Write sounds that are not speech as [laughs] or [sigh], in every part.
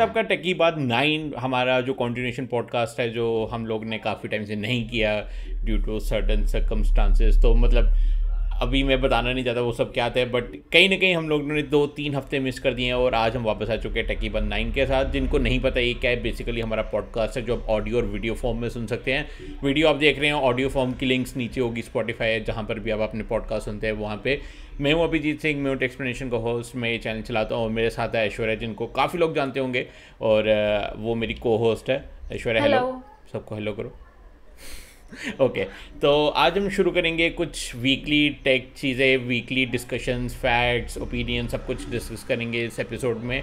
है आपका टेकी बाद नाइन हमारा जो कॉन्टीन्यूशन पॉडकास्ट है, जो हम लोग ने काफ़ी टाइम से नहीं किया ड्यू टू सर्टन सर्कमस्टांसेस तो मतलब अभी मैं बताना नहीं चाहता वो सब क्या थे बट कहीं ना कहीं हम लोगों ने दो तीन हफ़्ते मिस कर दिए हैं और आज हम वापस आ चुके हैं टेकी बन नाइन के साथ जिनको नहीं पता ये क्या है। बेसिकली हमारा पॉडकास्ट है जो आप ऑडियो और वीडियो फॉर्म में सुन सकते हैं। वीडियो आप देख रहे हैं ऑडियो फॉर्म की लिंक्स नीचे होगी स्पॉटीफाई जहाँ पर भी आप अपने पॉडकास्ट सुनते हैं वहाँ पर मैं हूँ अभिजीत सिंह म्यूट एक्सप्लेनेशन का होस्ट मैं ये चैनल चलाता हूँ और मेरे साथ है ऐश्वर्या जिनको काफ़ी लोग जानते होंगे और वो मेरी को होस्ट है। ऐश्वर्या हेलो सबको हेलो करो। ओके okay, तो आज हम शुरू करेंगे कुछ वीकली टेक चीज़ें वीकली डिस्कशंस फैक्ट्स ओपिनियन सब कुछ डिस्कस करेंगे इस एपिसोड में।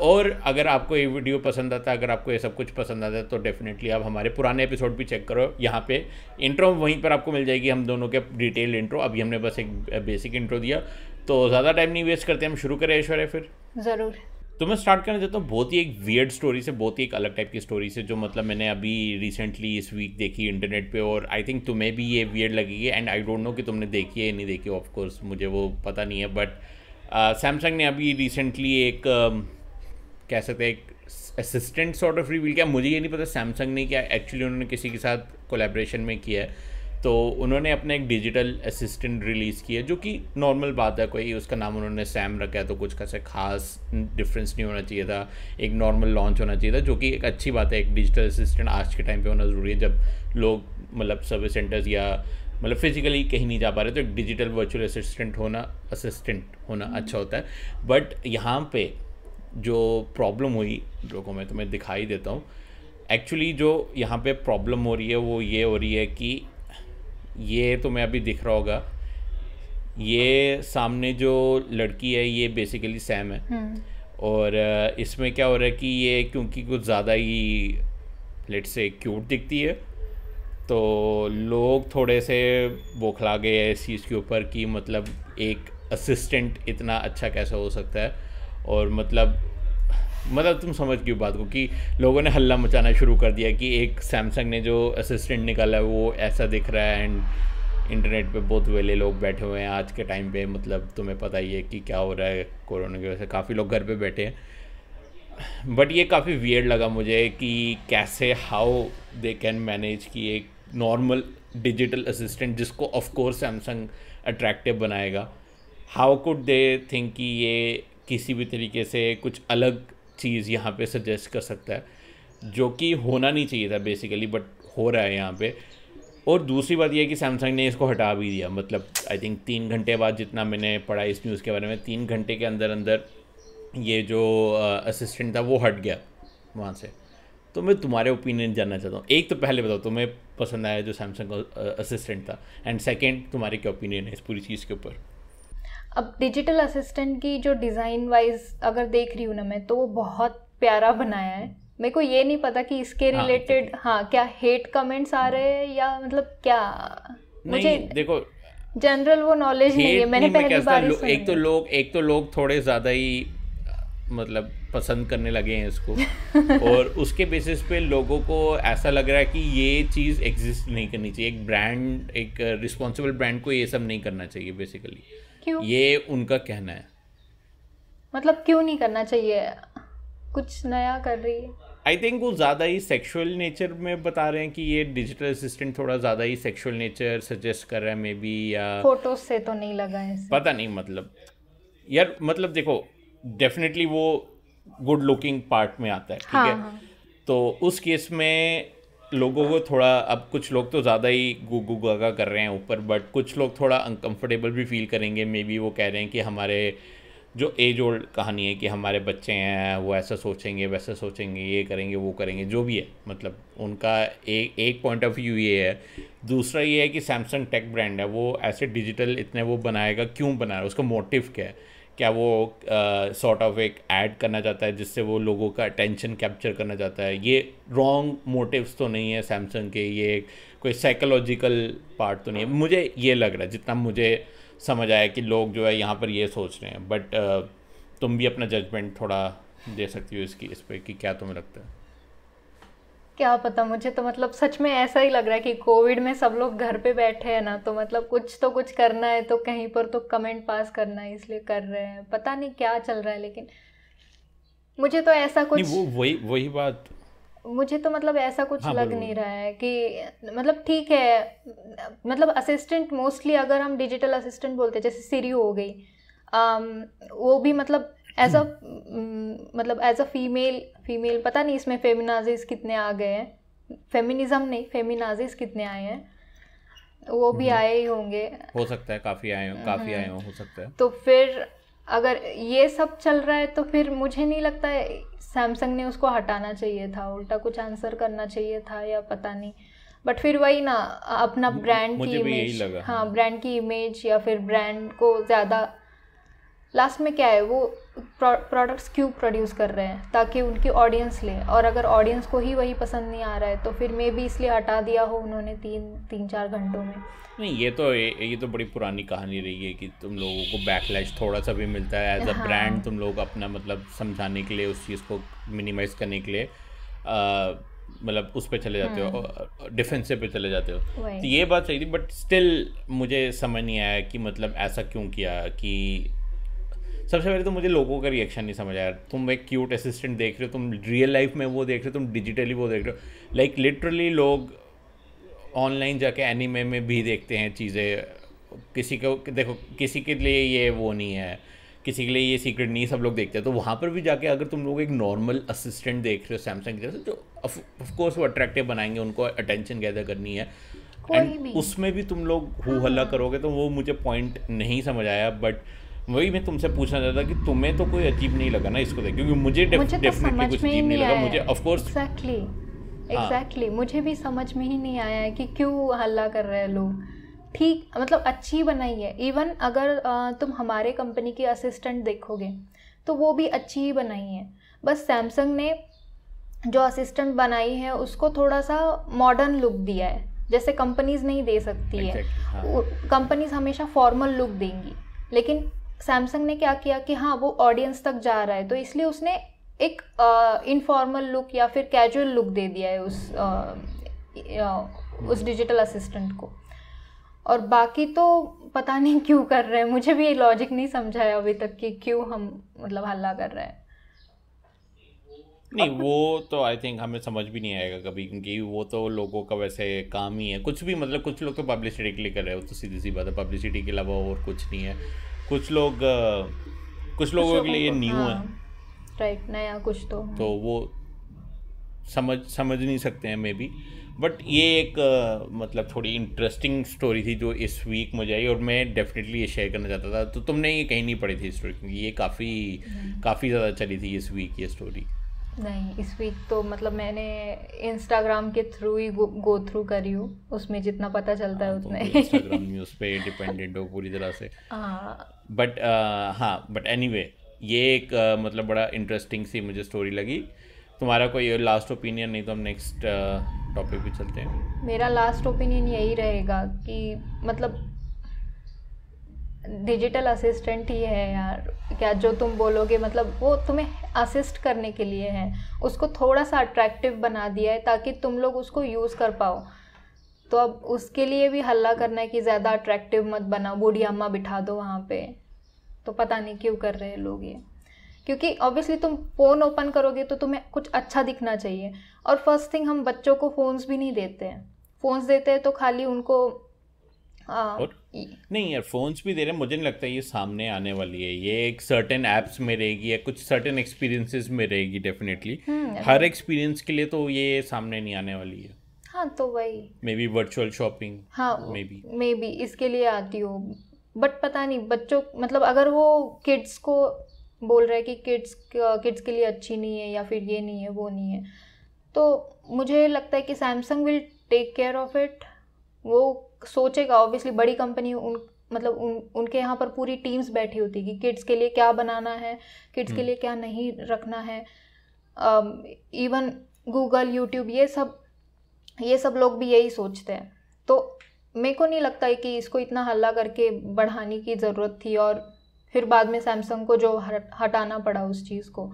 और अगर आपको ये वीडियो पसंद आता है अगर आपको ये सब कुछ पसंद आता है तो डेफिनेटली आप हमारे पुराने एपिसोड भी चेक करो। यहाँ पे इंट्रो वहीं पर आपको मिल जाएगी हम दोनों के डिटेल इंट्रो अभी हमने बस एक बेसिक इंट्रो दिया। तो ज़्यादा टाइम नहीं वेस्ट करते हम शुरू करें ऐश्वर्या फिर। ज़रूर। तो मैं स्टार्ट करना चाहता हूँ। बहुत ही एक वियर्ड स्टोरी से बहुत ही एक अलग टाइप की स्टोरी से जो मतलब मैंने अभी रिसेंटली इस वीक देखी इंटरनेट पे और आई थिंक तुम्हें भी ये वियर्ड लगेगी एंड आई डोंट नो कि तुमने देखी है या नहीं देखी ऑफ़ कोर्स मुझे वो पता नहीं है बट सैमसंग ने अभी रिसेंटली एक uh, कह सकते हैं एक असिस्टेंट सॉर्ट ऑफ़ रिवील किया। मुझे ये नहीं पता सैमसंग ने क्या एक्चुअली उन्होंने किसी के साथ कोलेब्रेशन में किया है। तो उन्होंने अपने एक डिजिटल असिस्टेंट रिलीज़ किया जो कि नॉर्मल बात है कोई उसका नाम उन्होंने सैम रखा है तो कुछ कैसे खास डिफरेंस नहीं होना चाहिए था एक नॉर्मल लॉन्च होना चाहिए था जो कि एक अच्छी बात है एक डिजिटल असिस्टेंट आज के टाइम पे होना ज़रूरी है जब लोग मतलब सर्विस सेंटर्स या मतलब फिजिकली कहीं नहीं जा पा रहे तो एक डिजिटल वर्चुअल असिस्टेंट होना असिस्टेंट होना हम्म। अच्छा होता है बट यहाँ पे जो प्रॉब्लम हुई लोगों में तो मैं दिखाई देता हूँ एक्चुअली जो यहाँ पे प्रॉब्लम हो रही है वो ये हो रही है कि ये तुम्हें अभी दिख रहा होगा। ये सामने जो लड़की है ये बेसिकली सैम है। हम्म। और इसमें क्या हो रहा है कि ये क्योंकि कुछ ज़्यादा ही लेट से क्यूट दिखती है तो लोग थोड़े से बोखला गए हैं इस चीज़ के ऊपर कि मतलब एक असिस्टेंट इतना अच्छा कैसे हो सकता है। और मतलब मतलब तुम समझ गए बात को कि लोगों ने हल्ला मचाना शुरू कर दिया कि एक सैमसंग ने जो असिस्टेंट निकाला है वो ऐसा दिख रहा है एंड इंटरनेट पे बहुत वेले लोग बैठे हुए हैं आज के टाइम पे। मतलब तुम्हें पता ही है कि क्या हो रहा है कोरोना की वजह से। काफ़ी लोग घर पे बैठे हैं। बट ये काफ़ी वियर्ड लगा मुझे कि कैसे हाउ दे कैन मैनेज कि एक नॉर्मल डिजिटल असिस्टेंट जिसको ऑफकोर्स सैमसंग अट्रैक्टिव बनाएगा। हाउ कुड दे थिंक कि ये किसी भी तरीके से कुछ अलग चीज़ यहाँ पे सजेस्ट कर सकता है, जो कि होना नहीं चाहिए था बेसिकली बट हो रहा है यहाँ पे। और दूसरी बात यह कि सैमसंग ने इसको हटा भी दिया। मतलब आई थिंक तीन घंटे बाद जितना मैंने पढ़ा इस न्यूज़ के बारे में, तीन घंटे के अंदर अंदर ये जो असिस्टेंट था, वो हट गया वहाँ से। तो मैं तुम्हारे ओपिनियन जानना चाहता हूँ। एक तो पहले बताओ, तुम्हें पसंद आया जो सैमसंग का असिस्टेंट था एंड सेकेंड तुम्हारे क्या ओपिनियन है इस पूरी चीज़ के ऊपर? अब डिजिटल असिस्टेंट की जो डिज़ाइन वाइज अगर देख रही हूँ ना मैं तो वो बहुत प्यारा बनाया है। मेरे को ये नहीं पता कि इसके रिलेटेड हाँ, हाँ क्या हेट कमेंट्स आ रहे हैं या मतलब क्या? मुझे देखो जनरल वो नॉलेज नहीं है। मैंने पहली बार एक तो लोग एक तो लोग थोड़े ज़्यादा ही मतलब पसंद करने लगे हैं इसको। [laughs] और उसके बेसिस पे लोगों को ऐसा लग रहा है कि ये चीज़ एग्जिस्ट नहीं करनी चाहिए। एक ब्रांड एक रिस्पॉन्सिबल ब्रांड को ये सब नहीं करना चाहिए बेसिकली क्यों? ये उनका कहना है। मतलब क्यों नहीं करना चाहिए? कुछ नया कर रही है। आई थिंक वो ज़्यादा ही सेक्सुअल नेचर में बता रहे हैं कि ये डिजिटल असिस्टेंट थोड़ा ज़्यादा ही सेक्सुअल नेचर सजेस्ट कर रहा है मे बी या फ़ोटोज़ से तो नहीं लगा है पता नहीं मतलब। यार मतलब देखो डेफिनेटली वो गुड लुकिंग पार्ट में आता है ठीक हाँ, है हाँ. तो उस केस में लोगों को थोड़ा, अब कुछ लोग तो ज़्यादा ही गुगु गागा कर रहे हैं ऊपर बट कुछ लोग थोड़ा अनकम्फर्टेबल भी फील करेंगे मे बी वो कह रहे हैं कि हमारे जो एज ओल्ड कहानी है कि हमारे बच्चे हैं, वो ऐसा सोचेंगे, वैसा सोचेंगे, ये करेंगे, वो करेंगे, जो भी है मतलब उनका एक एक पॉइंट ऑफ़ व्यू ये है। दूसरा ये है कि सैमसंग टेक ब्रांड है, वो ऐसे डिजिटल इतने वो बनाएगा, क्यों बना रहा है, उसका मोटिव क्या है? क्या वो सॉर्ट ऑफ़ एक ऐड करना चाहता है जिससे वो लोगों का अटेंशन कैप्चर करना चाहता है? ये रॉन्ग मोटिव्स तो नहीं है सैमसंग के, ये कोई साइकोलॉजिकल पार्ट तो नहीं है। मुझे ये लग रहा है, जितना मुझे समझ आया कि लोग जो है यहाँ पर ये सोच रहे हैं। बट तुम भी अपना जजमेंट थोड़ा दे सकती हो इसकी, इस पर कि क्या तुम्हें लगता है? क्या पता मुझे तो मतलब सच में ऐसा ही लग रहा है कि कोविड में सब लोग घर पे बैठे हैं ना तो मतलब कुछ तो कुछ करना है तो कहीं पर तो कमेंट पास करना है इसलिए कर रहे हैं। पता नहीं क्या चल रहा है लेकिन मुझे तो ऐसा कुछ वो वही वही बात। मुझे तो मतलब ऐसा कुछ हाँ, लग नहीं रहा है कि मतलब ठीक है मतलब असिस्टेंट मोस्टली अगर हम डिजिटल असिस्टेंट बोलते हैं जैसे सिरी हो गई अम, वो भी मतलब एज अ मतलब एज अ फीमेल फीमेल पता नहीं इसमें फेमिनाजिस कितने आ गए हैं। फेमिनिज्म नहीं फेमिनाजिस कितने आए हैं। वो भी हम्म। आए ही होंगे। हो सकता है काफ़ी आए हो काफ़ी। आए हो हो सकता है। तो फिर अगर ये सब चल रहा है तो फिर मुझे नहीं लगता है सैमसंग ने उसको हटाना चाहिए था। उल्टा कुछ आंसर करना चाहिए था या पता नहीं। बट फिर वही ना अपना ब्रांड की इमेज हाँ। ब्रांड की इमेज या फिर ब्रांड को ज़्यादा लास्ट में क्या है वो प्रोडक्ट्स क्यों प्रोड्यूस कर रहे हैं? ताकि उनकी ऑडियंस ले। और अगर ऑडियंस को ही वही पसंद नहीं आ रहा है तो फिर मे भी इसलिए हटा दिया हो उन्होंने तीन तीन चार घंटों में। नहीं ये तो ये, ये तो बड़ी पुरानी कहानी रही है कि तुम लोगों को बैकलैश थोड़ा सा भी मिलता है एज अ हाँ। ब्रांड तुम लोग अपना मतलब समझाने के लिए उस चीज़ को मिनिमाइज करने के लिए मतलब उस पर चले जाते हो डिफेंसिव पे चले जाते हो। हम्म। तो ये बात सही थी बट स्टिल मुझे समझ नहीं आया कि मतलब ऐसा क्यों किया कि सबसे पहले तो मुझे लोगों का रिएक्शन नहीं समझ आया। तुम एक क्यूट असिस्टेंट देख रहे हो तुम रियल लाइफ में वो देख रहे हो तुम डिजिटली वो देख रहे हो। लाइक लिटरली लोग ऑनलाइन जाके एनीमे में भी देखते हैं चीज़ें। किसी को देखो किसी के लिए ये वो नहीं है। किसी के लिए ये सीक्रेट नहीं सब लोग देखते हैं। तो वहाँ पर भी जाके अगर तुम लोग एक नॉर्मल असिस्टेंट देख रहे हो सैमसंग की तरफ़ से तो ऑफ़ कोर्स वो अट्रैक्टिव बनाएँगे उनको अटेंशन गैदर करनी है। एंड उसमें भी तुम लोग हु। हल्ला करोगे तो वो मुझे पॉइंट नहीं समझ आया बट वही मैं तुमसे पूछना चाहता कि तुम्हें तो कोई अजीब नहीं लगा ना इसको देख क्योंकि मुझे तो डेफिनेटली समझ कुछ में ही अजीब नहीं लगा आया। मुझे ऑफ़ कोर्स एग्जैक्टली हाँ। एग्जैक्टली मुझे भी समझ में ही नहीं आया है कि क्यों हल्ला कर रहे हैं लोग। ठीक मतलब अच्छी बनाई है। इवन अगर तुम हमारे कंपनी की असिस्टेंट देखोगे तो वो भी अच्छी ही बनाई है। बस सैमसंग ने जो असिस्टेंट बनाई है उसको थोड़ा सा मॉडर्न लुक दिया है। जैसे कंपनीज़ नहीं दे सकती है। Exactly, हाँ। कंपनीज़ हमेशा फॉर्मल लुक देंगी। लेकिन सैमसंग ने क्या किया कि हाँ वो ऑडियंस तक जा रहा है। तो इसलिए उसने एक इनफॉर्मल लुक या फिर कैजुअल लुक दे दिया है उस अ, उस डिजिटल असिस्टेंट को। और बाकी तो पता नहीं क्यों कर रहे हैं। मुझे भी ये लॉजिक नहीं समझा है अभी तक कि क्यों हम मतलब हल्ला कर रहे हैं। नहीं वो तो आई थिंक हमें समझ भी नहीं आएगा कभी क्योंकि वो तो लोगों का वैसे काम ही है। कुछ भी मतलब कुछ लोग तो पब्लिसिटी के लिए कर रहे हो। तो सीधी सी बात है। पब्लिसिटी के अलावा और कुछ नहीं है। कुछ लोग कुछ लोगों के लिए ये न्यू है। राइट हाँ, नया कुछ तो। तो वो समझ समझ नहीं सकते हैं मे बी बट ये एक uh, मतलब थोड़ी इंटरेस्टिंग स्टोरी थी जो इस वीक मुझे आई और मैं डेफिनेटली ये शेयर करना चाहता था। तो तुमने ये कहीं नहीं पढ़ी थी स्टोरी क्योंकि ये काफ़ी काफ़ी ज़्यादा चली थी इस वीक ये स्टोरी नहीं इस वीक तो मतलब मैंने इंस्टाग्राम के थ्रू ही गो थ्रू करी हूँ। उसमें जितना पता चलता है उतना इंस्टाग्राम न्यूज़ पे डिपेंडेंट हो पूरी तरह से। [laughs] हाँ। बट हाँ बट एनीवे ये एक अ, मतलब बड़ा इंटरेस्टिंग सी मुझे स्टोरी लगी। तुम्हारा कोई लास्ट ओपिनियन नहीं तो हम नेक्स्ट टॉपिक पे चलते हैं। मेरा लास्ट ओपिनियन यही रहेगा कि मतलब डिजिटल असिस्टेंट ही है यार। क्या जो तुम बोलोगे मतलब वो तुम्हें असिस्ट करने के लिए है। उसको थोड़ा सा अट्रैक्टिव बना दिया है ताकि तुम लोग उसको यूज़ कर पाओ। तो अब उसके लिए भी हल्ला करना है कि ज़्यादा अट्रैक्टिव मत बनाओ बूढ़ी अम्मा बिठा दो वहाँ पे। तो पता नहीं क्यों कर रहे हैं लोग ये। क्योंकि ऑब्वियसली तुम फ़ोन ओपन करोगे तो तुम्हें कुछ अच्छा दिखना चाहिए। और फ़र्स्ट थिंग हम बच्चों को फ़ोन्स भी नहीं देते हैं। फ़ोन्स देते हैं तो खाली उनको आ, और? नहीं यार फोन्स भी दे रहे हैं। मुझे नहीं लगता ये सामने आने वाली है। ये एक सर्टेन एप्स में रहेगी या कुछ सर्टेन एक्सपीरियंसेस में रहेगी डेफिनेटली हम्म, हर एक्सपीरियंस के लिए तो ये सामने नहीं आने वाली है। हाँ तो वही। मे बी वर्चुअल शॉपिंग हाँ Maybe. मे बी इसके लिए आती हो। बट पता नहीं बच्चों मतलब अगर वो किड्स को बोल रहे हैं कि किड्स किड्स के लिए अच्छी नहीं है या फिर ये नहीं है वो नहीं है तो मुझे लगता है कि Samsung will take care of it वो सोचेगा ऑब्वियसली बड़ी कंपनी उन मतलब उन उनके यहाँ पर पूरी टीम्स बैठी होती कि किड्स के लिए क्या बनाना है किड्स के लिए क्या नहीं रखना है। इवन गूगल यूट्यूब ये सब ये सब लोग भी यही सोचते हैं। तो मेरे को नहीं लगता है कि इसको इतना हल्ला करके बढ़ाने की ज़रूरत थी और फिर बाद में सैमसंग को जो हट- हटाना पड़ा उस चीज़ को।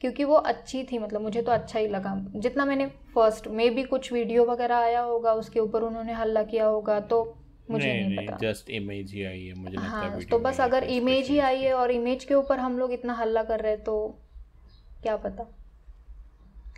क्योंकि वो अच्छी थी मतलब मुझे तो अच्छा ही लगा। जितना मैंने फ़र्स्ट मे भी कुछ वीडियो वगैरह आया होगा उसके ऊपर उन्होंने हल्ला किया होगा तो मुझे नहीं नहीं, नहीं पता। जस्ट इमेज ही आई है मुझे लगता है हाँ तो बस अगर इमेज ही आई है और इमेज के ऊपर हम लोग इतना हल्ला कर रहे हैं तो क्या पता।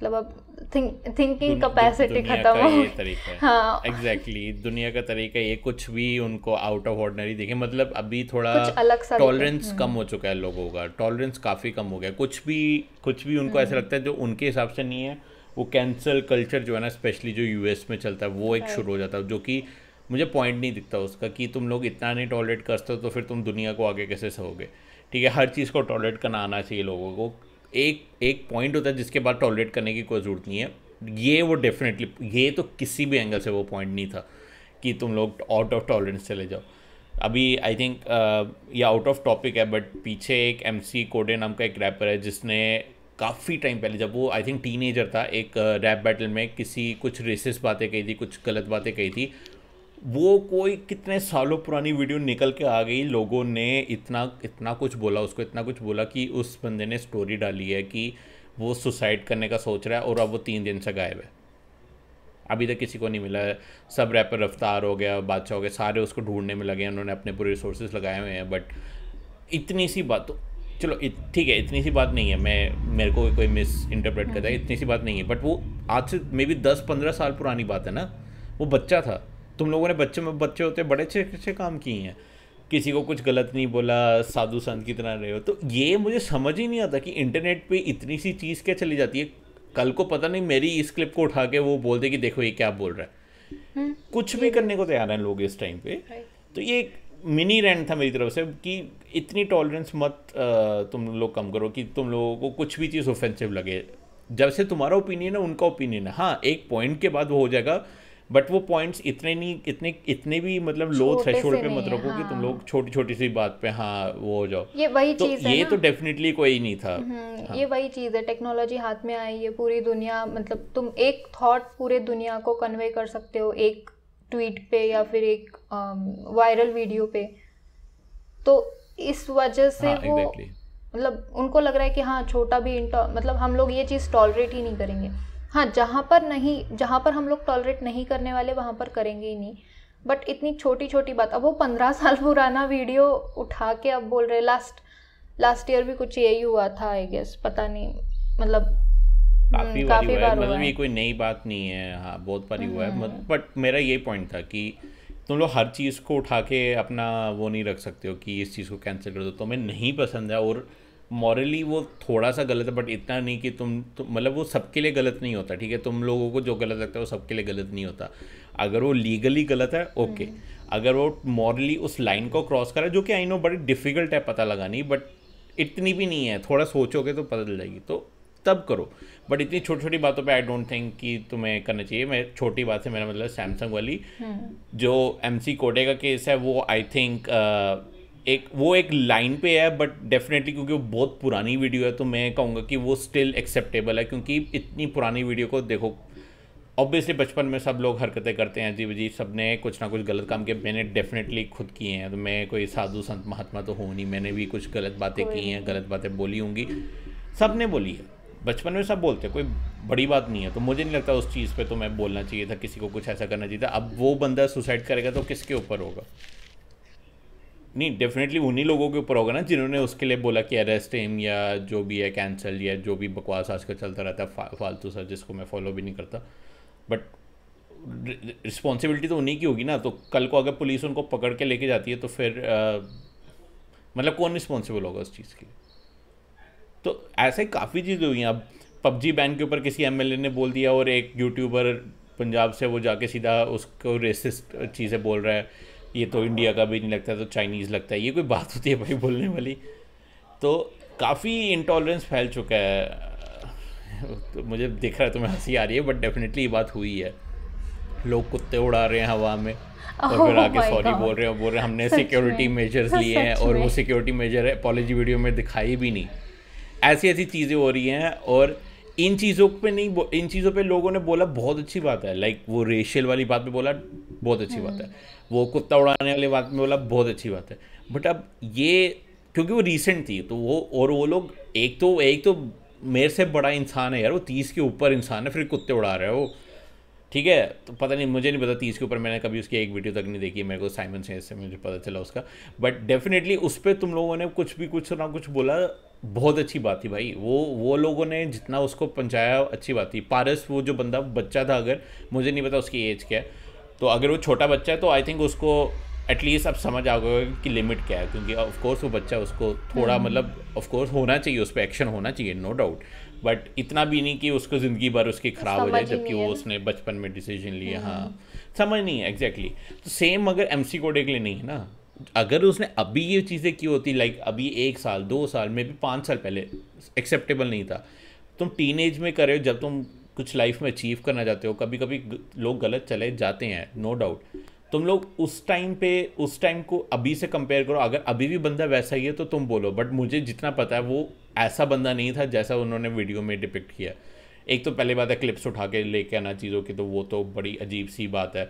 मतलब अब थिंक थिंकिंग कैपेसिटी खत्म हो तरीका हाँ। एग्जैक्टली exactly, दुनिया का तरीका ये कुछ भी उनको आउट ऑफ़ ऑर्डिनरी देखे। मतलब अभी थोड़ा अलग सा टॉलरेंस हम्म। कम हो चुका है लोगों का टॉलरेंस काफ़ी कम हो गया। कुछ भी कुछ भी उनको ऐसा हम्म। लगता है जो उनके हिसाब से नहीं है वो कैंसल कल्चर जो है ना स्पेशली जो यूएस में चलता है वो एक शुरू हो जाता है जो कि मुझे पॉइंट नहीं दिखता उसका कि तुम लोग इतना नहीं टॉलरेट करते हो तो फिर तुम दुनिया को आगे कैसे सहोगे? ठीक है हर चीज़ को टॉलरेट करना आना चाहिए लोगों को। एक एक पॉइंट होता है जिसके बाद टॉलरेट करने की कोई ज़रूरत नहीं है। ये वो डेफिनेटली ये तो किसी भी एंगल से वो पॉइंट नहीं था कि तुम लोग आउट ऑफ़ टॉलरेंस चले जाओ। अभी आई थिंक ये आउट ऑफ़ टॉपिक है बट पीछे एक एम सी कोडे नाम का एक रैपर है जिसने काफ़ी टाइम पहले जब वो आई थिंक टीनेजर था, एक रैप बैटल में किसी कुछ रेसिस बातें कही थी, कुछ गलत बातें कही थी वो कोई कितने सालों पुरानी वीडियो निकल के आ गई, लोगों ने इतना इतना कुछ बोला, उसको इतना कुछ बोला कि उस बंदे ने स्टोरी डाली है कि वो सुसाइड करने का सोच रहा है और अब वो तीन दिन से गायब है। अभी तक किसी को नहीं मिला है। सब रैपर रफ्तार हो गया, बादशाह हो गया सारे उसको ढूँढने में लगे हैं, उन्होंने अपने पूरे रिसोर्सेज लगाए हुए हैं बट इतनी सी बात तो चलो ठीक है, इतनी सी बात नहीं है, मैं, मेरे को कोई मिस इंटरप्रेट करता है, इतनी सी बात नहीं है बट वो आज से मे बी दस पंद्रह साल पुरानी बात है ना, वो बच्चा था। तुम लोगों ने बच्चे में बच्चे होते बड़े अच्छे अच्छे काम किए हैं। किसी को कुछ गलत नहीं बोला साधु संत की तरह रहे हो। तो ये मुझे समझ ही नहीं आता कि इंटरनेट पे इतनी सी चीज़ क्या चली जाती है। कल को पता नहीं मेरी इस क्लिप को उठा के वो बोल दे कि देखो ये क्या बोल रहा है। हम्म, कुछ भी करने को तैयार हैं लोग इस टाइम पे। तो ये एक मिनी रैंड था मेरी तरफ़ से कि इतनी टॉलरेंस मत तुम लोग कम करो कि तुम लोगों को कुछ भी चीज़ ऑफेंसिव लगे। जब से तुम्हारा ओपिनियन है उनका ओपिनियन है। हाँ एक पॉइंट के बाद वो हो जाएगा। बट वो पॉइंट्स इतने नहीं इतने इतने भी मतलब लो थ्रेशोल्ड पे मत रखो हाँ। कि तुम हाँ। लोग छोटी छोटी सी बात पे हाँ वो हो जाओ ये वही तो चीज़ है ये तो डेफिनेटली कोई नहीं था हम्म, हाँ. ये वही चीज़ है टेक्नोलॉजी हाथ में आई है पूरी दुनिया मतलब तुम एक थॉट पूरे दुनिया को कन्वे कर सकते हो एक ट्वीट पे या फिर एक वायरल um, वीडियो पे तो इस वजह से हाँ, वो मतलब उनको लग रहा है कि हाँ छोटा भी मतलब हम लोग ये चीज़ टॉलरेट ही नहीं करेंगे हाँ जहाँ पर नहीं जहाँ पर हम लोग टॉलरेट नहीं करने वाले वहाँ पर करेंगे ही नहीं बट इतनी छोटी छोटी बात अब वो पंद्रह [laughs] साल पुराना वीडियो उठा के अब बोल रहे लास्ट लास्ट ईयर भी कुछ यही हुआ था आई गेस पता नहीं मतलब काफ़ी, हम्म, काफ़ी बार हुआ मतलब ये कोई नई बात नहीं है हाँ बहुत बार हुआ है बट हम्म। मेरा ये पॉइंट था कि तुम लोग हर चीज़ को उठा के अपना वो नहीं रख सकते हो कि इस चीज़ को कैंसिल कर दो तुम्हें नहीं पसंद है और मॉरली वो थोड़ा सा गलत है बट इतना नहीं कि तुम तो, मतलब वो सबके लिए गलत नहीं होता ठीक है? तुम लोगों को जो गलत लगता है वो सबके लिए गलत नहीं होता। अगर वो लीगली गलत है ओके हम्म। अगर वो मॉरली उस लाइन को क्रॉस करा जो कि आई नो बड़ी डिफ़िकल्ट है पता लगानी बट इतनी भी नहीं है थोड़ा सोचोगे तो पता चल जाएगी। तो तब करो। बट इतनी छोटी छोटी बातों पे आई डोंट थिंक कि तुम्हें करना चाहिए। मैं छोटी बात से मेरा मतलब सैमसंग वाली हम्म। जो एम सी कोडे का केस है वो आई थिंक एक वो एक लाइन पे है बट डेफिनेटली क्योंकि वो बहुत पुरानी वीडियो है तो मैं कहूँगा कि वो स्टिल एक्सेप्टेबल है क्योंकि इतनी पुरानी वीडियो को देखो। ऑब्वियसली बचपन में सब लोग हरकतें करते हैं जी जी सबने कुछ ना कुछ गलत काम किए मैंने डेफिनेटली खुद किए हैं तो मैं कोई साधु संत महात्मा तो हूँ नहीं। मैंने भी कुछ गलत बातें की हैं गलत बातें बोली होंगी। सबने बोली है। बचपन में सब बोलते हैं कोई बड़ी बात नहीं है। तो मुझे नहीं लगता उस चीज़ पे तो मैं बोलना चाहिए था किसी को कुछ ऐसा करना चाहिए था। अब वो बंदा सुसाइड करेगा तो किसके ऊपर होगा? नहीं डेफिनेटली उन्हीं लोगों के ऊपर होगा ना जिन्होंने उसके लिए बोला कि अरेस्ट एम या जो भी है कैंसिल या जो भी बकवास आजकल चलता रहता है फा, फालतू सा जिसको मैं फॉलो भी नहीं करता। बट रिस्पॉन्सिबिलिटी तो उन्हीं की होगी ना तो कल को अगर पुलिस उनको पकड़ के लेके जाती है तो फिर आ, मतलब कौन रिस्पॉन्सिबल होगा उस चीज़ के लिए? तो ऐसे काफ़ी चीज़ें हुई हैं। अब पबजी बैन के ऊपर किसी एमएलए ने बोल दिया और एक यूट्यूबर पंजाब से वो जाके सीधा उसको रेसिस्ट चीज़ें बोल रहा है। ये तो इंडिया का भी नहीं लगता तो चाइनीज़ लगता है। ये कोई बात होती है भाई बोलने वाली। तो काफ़ी इंटॉलरेंस फैल चुका है। तो मुझे दिख रहा है तुम्हें हँसी आ रही है बट डेफिनेटली ये बात हुई है। लोग कुत्ते उड़ा रहे हैं हवा में और फिर आके सॉरी बोल रहे हैं बोल रहे हैं हमने सिक्योरिटी मेजर्स लिए हैं और वो सिक्योरिटी मेजर है अपॉलोजी वीडियो में दिखाई भी नहीं। ऐसी ऐसी चीज़ें हो रही हैं और इन चीज़ों पे नहीं इन चीज़ों पे लोगों ने बोला बहुत अच्छी बात है। लाइक वो रेशियल वाली बात पे बोला बहुत अच्छी बात है। हम्म। वो कुत्ता उड़ाने वाली बात में बोला बहुत अच्छी बात है। बट अब ये क्योंकि वो रिसेंट थी तो वो और वो लोग एक तो एक तो मेरे से बड़ा इंसान है यार वो तीस के ऊपर इंसान है फिर कुत्ते उड़ा रहे हैं वो। ठीक है? तो पता नहीं मुझे नहीं पता तीस के ऊपर मैंने कभी उसकी एक वीडियो तक नहीं देखी मेरे को साइमन से मुझे पता चला उसका। बट डेफिनेटली उस पर तुम लोगों ने कुछ भी कुछ ना कुछ बोला बहुत अच्छी बात थी भाई। वो वो लोगों ने जितना उसको पहुँचाया अच्छी बात थी। पारस वो जो बंदा बच्चा था अगर मुझे नहीं पता उसकी एज क्या है। तो अगर वो छोटा बच्चा है तो आई थिंक उसको एटलीस्ट अब समझ आ गया कि लिमिट क्या है क्योंकि ऑफ़ कोर्स वो बच्चा उसको थोड़ा हम्म। मतलब ऑफ़ कोर्स होना चाहिए उस पर एक्शन होना चाहिए नो डाउट बट इतना भी नहीं कि उसको ज़िंदगी भर उसकी ख़राब हो जाए जबकि वो उसने बचपन में डिसीज़न लिया हाँ। हम्म। समझ नहीं है एग्जैक्टली तो सेम अगर एम सी कोडे के लिए नहीं है ना अगर उसने अभी ये चीज़ें की होती लाइक अभी एक साल, दो साल में भी पाँच साल पहले एक्सेप्टेबल नहीं था। तुम टीन एज में कर हो, जब तुम कुछ लाइफ में अचीव करना चाहते हो कभी कभी लोग गलत चले जाते हैं नो डाउट तुम लोग उस टाइम पे, उस टाइम को अभी से कंपेयर करो, अगर अभी भी बंदा वैसा ही है तो तुम बोलो बट मुझे जितना पता है, वो ऐसा बंदा नहीं था, जैसा उन्होंने वीडियो में डिपिक्ट किया। एक तो पहले बात है क्लिप्स उठा के लेके आना चीज़ों की तो वो तो बड़ी अजीब सी बात है।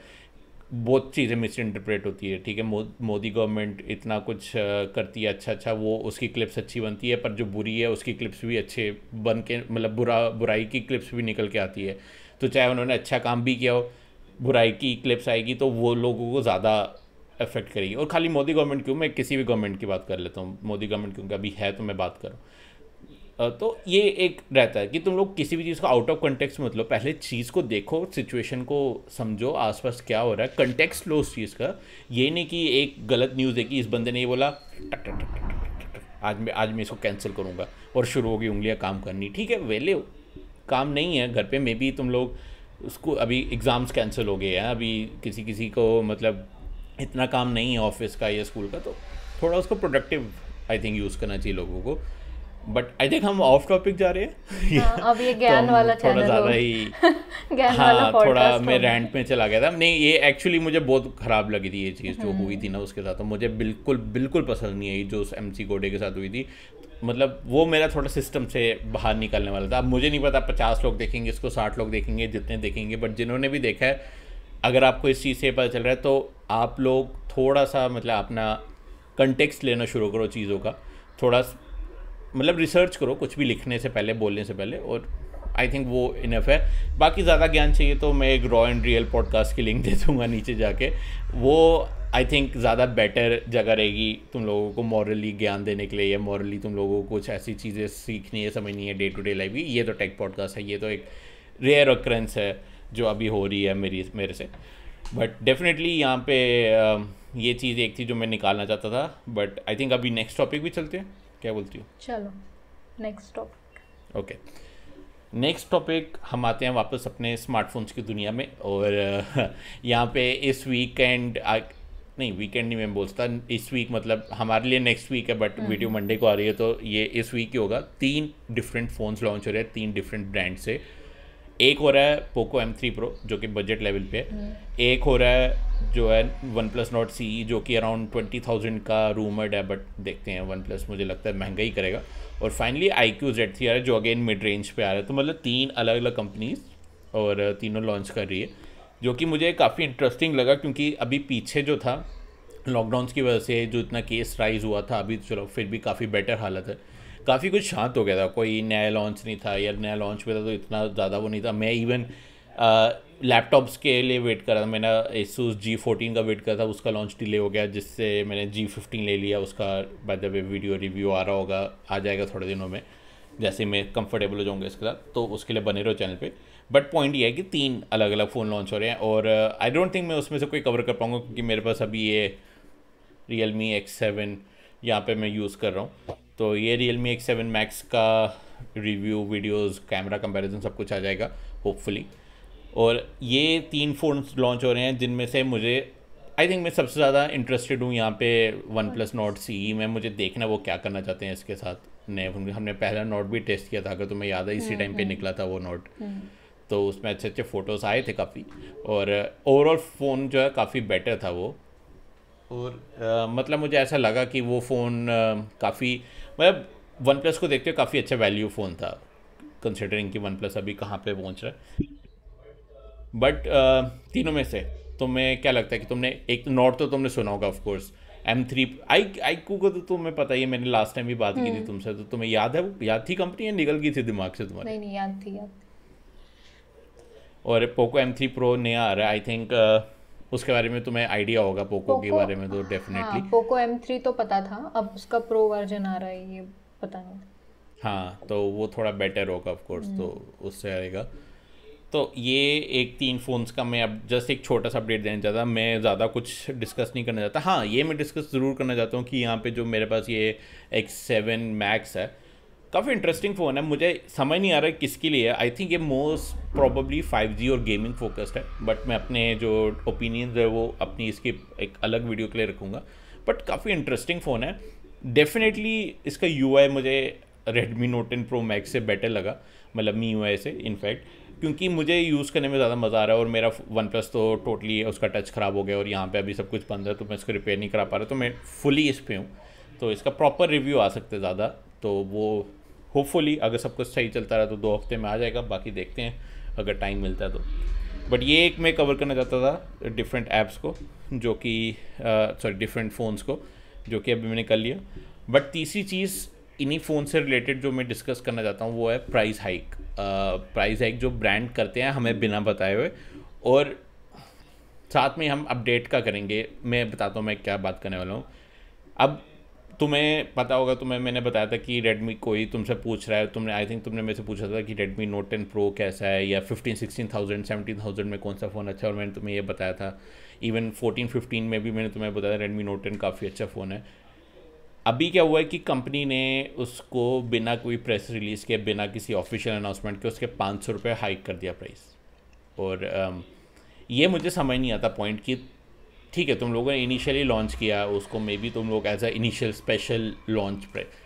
बहुत चीज़ें मिस इंटरप्रेट होती है, ठीक है? मोदी गवर्नमेंट इतना कुछ करती है अच्छा अच्छा वो उसकी क्लिप्स अच्छी बनती है, पर जो बुरी है, उसकी क्लिप्स भी अच्छे बन के मतलब बुरा, बुराई की क्लिप्स भी निकल के आती है। तो चाहे उन्होंने अच्छा काम भी किया हो, बुराई की क्लिप्स आएगी तो वो लोगों को ज़्यादा अफेक्ट करेगी। और खाली मोदी गवर्नमेंट क्यों? मैं किसी भी गवर्नमेंट की बात कर लेता हूँ। मोदी गवर्नमेंट क्योंकि अभी है तो मैं बात करूँ तो ये एक रहता है कि तुम लोग किसी भी चीज़ को आउट ऑफ़ कंटेक्स मत लो। पहले चीज़ को देखो सिचुएशन को समझो, आसपास क्या हो रहा है। कंटेक्स लो उस चीज़ का। ये नहीं कि एक गलत न्यूज़ है कि इस बंदे ने ये बोला, टक टक टक आज मैं आज मैं इसको कैंसिल करूँगा और शुरू होगी उंगलियाँ काम करनी। ठीक है, वेले काम नहीं है घर पे। मे बी तुम लोग उसको अभी एग्ज़ाम्स कैंसिल हो गए हैं। अभी किसी किसी को मतलब इतना काम नहीं है ऑफ़िस का या स्कूल का तो थोड़ा उसको प्रोडक्टिव आई थिंक यूज़ करना चाहिए लोगों को। बट आई थिंक हम ऑफ़ टॉपिक जा रहे हैं। हाँ, अब ये [laughs] ज्ञान तो वाला थोड़ा ज़्यादा ही। [laughs] ज्ञान हाँ वाला थोड़ा मैं रेंट में चला गया था। नहीं ये एक्चुअली मुझे बहुत ख़राब लगी थी ये चीज़ जो हुई थी ना उसके साथ। तो मुझे बिल्कुल बिल्कुल पसंद नहीं आई जो उस एम सी गोडे के साथ हुई थी। मतलब वो मेरा थोड़ा सिस्टम से बाहर निकलने वाला था। अब मुझे नहीं पता पचास लोग देखेंगे इसको साठ लोग देखेंगे जितने देखेंगे। बट जिन्होंने भी देखा है अगर आपको इस चीज़ से पता चल रहा है तो आप लोग थोड़ा सा मतलब अपना कंटेक्स लेना शुरू करो चीज़ों का। थोड़ा मतलब रिसर्च करो, कुछ भी लिखने से पहले, बोलने से पहले, और आई थिंक वो इनफ है। बाकी ज़्यादा ज्ञान चाहिए तो मैं एक रॉ एंड रियल पॉडकास्ट की लिंक [laughs] दे दूँगा नीचे जाके। वो आई थिंक ज़्यादा बेटर जगह रहेगी तुम लोगों को मॉरली ज्ञान देने के लिए, या मॉरली तुम लोगों को कुछ ऐसी चीज़ें सीखनी है, समझनी है डे टू डे लाइफ की। ये तो टेक पॉडकास्ट है, ये तो एक रेयर अक्रेंस है जो अभी हो रही है मेरी, मेरे से। बट डेफिनेटली यहाँ पे ये चीज़ एक थी जो मैं निकालना चाहता था। बट आई थिंक अभी नेक्स्ट टॉपिक भी चलते हैं। क्या बोलती हूँ? चलो next topic okay next topic हम आते हैं वापस अपने स्मार्टफोन्स की दुनिया में और [laughs] यहाँ पे इस वीकेंड नहीं वीकेंड नहीं मैं बोलता इस वीक मतलब हमारे लिए नेक्स्ट वीक है बट वीडियो मंडे को आ रही है तो ये इस वीक ही होगा। तीन डिफरेंट फ़ोन्स लॉन्च हो रहे हैं तीन डिफरेंट ब्रांड से। एक हो रहा है पोको एम थ्री प्रो जो कि बजट लेवल पे है। एक हो रहा है जो है वन प्लस नॉट सी जो कि अराउंड ट्वेंटी थाउज़ेंड का रूमर्ड है बट देखते हैं। वन प्लस मुझे लगता है महँगा ही करेगा। और finally I Q Z three आ रहा है, जो अगेन मिड रेंज पे आ रहा है। तो मतलब तीन अलग अलग कंपनीज़ और तीनों लॉन्च कर रही है, जो कि मुझे काफ़ी इंटरेस्टिंग लगा, क्योंकि अभी पीछे जो था लॉकडाउन की वजह से जो इतना केस राइज हुआ था, अभी चलो फिर भी काफ़ी बेटर हालत है। काफ़ी कुछ शांत हो गया था। कोई नया लॉन्च नहीं था या नया लॉन्च हुआ था तो इतना ज़्यादा वो नहीं था। मैं इवन लैपटॉप्स के लिए वेट कर रहा था। मैंने एसूस जी फोर्टीन का वेट करा था, उसका लॉन्च डिले हो गया, जिससे मैंने जी फिफ्टीन ले लिया। उसका by the way video review आ रहा होगा, आ जाएगा थोड़े दिनों में, जैसे मैं कंफर्टेबल हो जाऊँगा इसके साथ। तो उसके लिए बने रहो चैनल पे। बट पॉइंट ये है कि तीन अलग अलग फ़ोन लॉन्च हो रहे हैं और आई डोंट थिंक मैं उसमें से कोई कवर कर पाऊँगा, क्योंकि मेरे पास अभी ये रियल मी एक्स सेवन यहाँ पर मैं यूज़ कर रहा हूँ। तो ये Realme X seven Max का रिव्यू वीडियोस कैमरा कंपैरिजन सब कुछ आ जाएगा होपफुली और ये तीन फ़ोन्स लॉन्च हो रहे हैं जिनमें से मुझे आई थिंक मैं सबसे ज़्यादा इंटरेस्टेड हूँ यहाँ पे वन प्लस नोट सी में मुझे देखना वो क्या करना चाहते हैं इसके साथ. नए फ़ोन हमने पहला नोट भी टेस्ट किया था अगर तुम्हें याद है इसी टाइम हम्म, पे हम्म। निकला था वो नोट हम्म। तो उसमें अच्छे अच्छे फ़ोटोज़ आए थे काफ़ी. और ओवरऑल फ़ोन जो है काफ़ी बेटर था वो. और आ, मतलब मुझे ऐसा लगा कि वो फ़ोन काफ़ी मतलब वन प्लस को देखते हुए काफ़ी अच्छा वैल्यू फ़ोन था कंसिडरिंग कि वन प्लस अभी कहाँ पे पहुँच रहा है। बट uh, तीनों में से तुम्हें क्या लगता है कि तुमने एक नोट तो तुमने सुना होगा of course M three I I को तो तुम्हें पता ही है मैंने लास्ट टाइम भी बात की थी हम्म। तुमसे तो तुम्हें याद है वो? याद थी कंपनी या निकल गई थी दिमाग से तुम्हारे? नहीं नहीं याद थी याद और पोको एम थ्री प्रो नया आ रहा है आई थिंक उसके बारे में तुम्हें आइडिया होगा पोको के बारे में तो डेफिनेटली पोको एम थ्री तो पता था अब उसका प्रो वर्जन आ रहा है ये पता नहीं। हाँ तो वो थोड़ा बेटर होगा ऑफ़ कोर्स तो उससे आएगा। तो ये एक तीन फ़ोन्स का मैं अब जस्ट एक छोटा सा अपडेट देना चाहता मैं ज़्यादा कुछ डिस्कस नहीं करना चाहता। हाँ ये मैं डिस्कस ज़रूर करना चाहता हूँ कि यहाँ पे जो मेरे पास ये एक्स सेवन मैक्स है काफ़ी इंटरेस्टिंग फ़ोन है। मुझे समझ नहीं आ रहा है किसके लिए है। आई थिंक ये मोस्ट प्रॉबली जी और गेमिंग फोकस्ड है। बट मैं अपने जो ओपिनियन है, वो अपनी इसकी एक अलग वीडियो के लिए रखूँगा। बट काफ़ी इंटरेस्टिंग फ़ोन है। डेफिनेटली इसका यूआई मुझे Redmi note ten pro max से बेटर लगा। मतलब मी यूआई से इनफैक्ट क्योंकि मुझे यूज़ करने में ज़्यादा मज़ा आ रहा है और मेरा वन प्लस तो टोटली उसका टच ख़राब हो गया और यहाँ पे अभी सब कुछ बंद है तो मैं इसको रिपेयर नहीं करा पा रहा। तो मैं फुली इस पर हूँ। तो इसका प्रॉपर रिव्यू आ सकते ज़्यादा। तो वो होपफुली अगर सब कुछ सही चलता रहा तो दो हफ़्ते में आ जाएगा, बाकी देखते हैं अगर टाइम मिलता है तो। बट ये एक मैं कवर करना चाहता था डिफरेंट ऐप्स को, जो कि सॉरी डिफरेंट फ़ोन्स को, जो कि अभी मैंने कर लिया। बट तीसरी चीज़ इन्हीं फ़ोन से रिलेटेड जो मैं डिस्कस करना चाहता हूँ, वो है प्राइस हाइक प्राइस हाइक जो ब्रांड करते हैं हमें बिना बताए हुए। और साथ में हम अपडेट का करेंगे। मैं बताता हूँ मैं क्या बात करने वाला हूँ। अब तुम्हें पता होगा तुम्हें मैंने बताया था कि रेडमी कोई तुमसे पूछ रहा है। तुमने आई थिंक तुमने मेरे से पूछा था कि रेडमी नोट टेन प्रो कैसा है या fifteen sixteen thousand seventeen thousand में कौन सा फ़ोन अच्छा है और मैंने तुम्हें ये बताया था। इवन फोर्टीन फिफ्टीन में भी मैंने तुम्हें बताया रेडमी नोट टेन काफ़ी अच्छा फ़ोन है। अभी क्या हुआ है कि कंपनी ने उसको बिना कोई प्रेस रिलीज़ के बिना किसी ऑफिशियल अनाउंसमेंट के उसके पाँच सौ रुपये हाइक कर दिया प्राइस और um, ये मुझे समझ नहीं आता पॉइंट कि ठीक है तुम लोगों ने इनिशियली लॉन्च किया उसको मे बी तुम लोग as a initial special launch price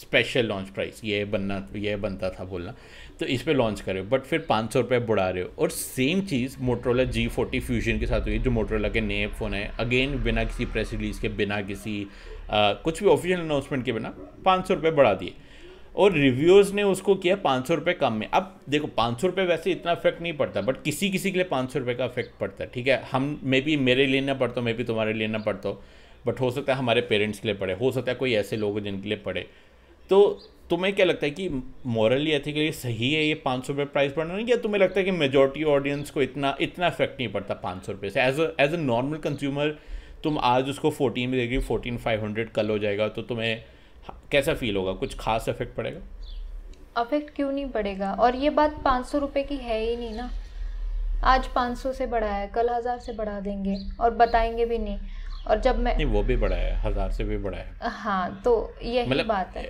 special launch price ये बनना ये बनता था बोलना तो इस पर लॉन्च कर रहे हो बट फिर पाँच सौ रुपये बढ़ा रहे हो और सेम चीज़ मोटरोला जी फोर्टी फ्यूजन के साथ हुई जो मोटरोला के नए फ़ोन है अगेन बिना किसी प्रेस रिलीज़ के बिना किसी आ, कुछ भी ऑफिशियल अनाउंसमेंट के बिना पाँच सौ रुपये बढ़ा दिए। और रिव्यूज़ ने उसको किया पाँच सौ रुपये कम में। अब देखो, पाँच सौ रुपये वैसे इतना इफ़ेक्ट नहीं पड़ता बट किसी किसी के लिए पाँच सौ रुपये का इफ़ेक्ट पड़ता है, ठीक है? हम मे बी मेरे लिए ना पड़ता हो, मे बी तुम्हारे लिए ना पड़ता हो बट हो सकता है हमारे पेरेंट्स के लिए पड़े हो सकता है कोई ऐसे लोग जिनके लिए पड़े तो तुम्हें क्या लगता है कि मॉरली एथिकली सही है ये पाँच सौ रुपये प्राइस बढ़ना या तुम्हें लगता है कि मेजोरिटी ऑडियंस को इतना इतना इफ़ेक्ट नहीं पड़ता पाँच सौ रुपये से? As as a normal consumer तुम आज उसको फोर्टीन में देगी फोर्टीन फाइव हंड्रेड कल हो जाएगा तो तुम्हें कैसा फील होगा? कुछ खास इफ़ेक्ट पड़ेगा? अफेक्ट क्यों नहीं पड़ेगा? और ये बात पाँच सौ रुपये की है ही नहीं ना। आज पाँच सौ से बढ़ा है कल हज़ार से बढ़ा देंगे और बताएँगे भी नहीं। और जब मैं नहीं वो भी बढ़ा है हज़ार से भी बढ़ा है। हाँ तो यही मतलब बात है।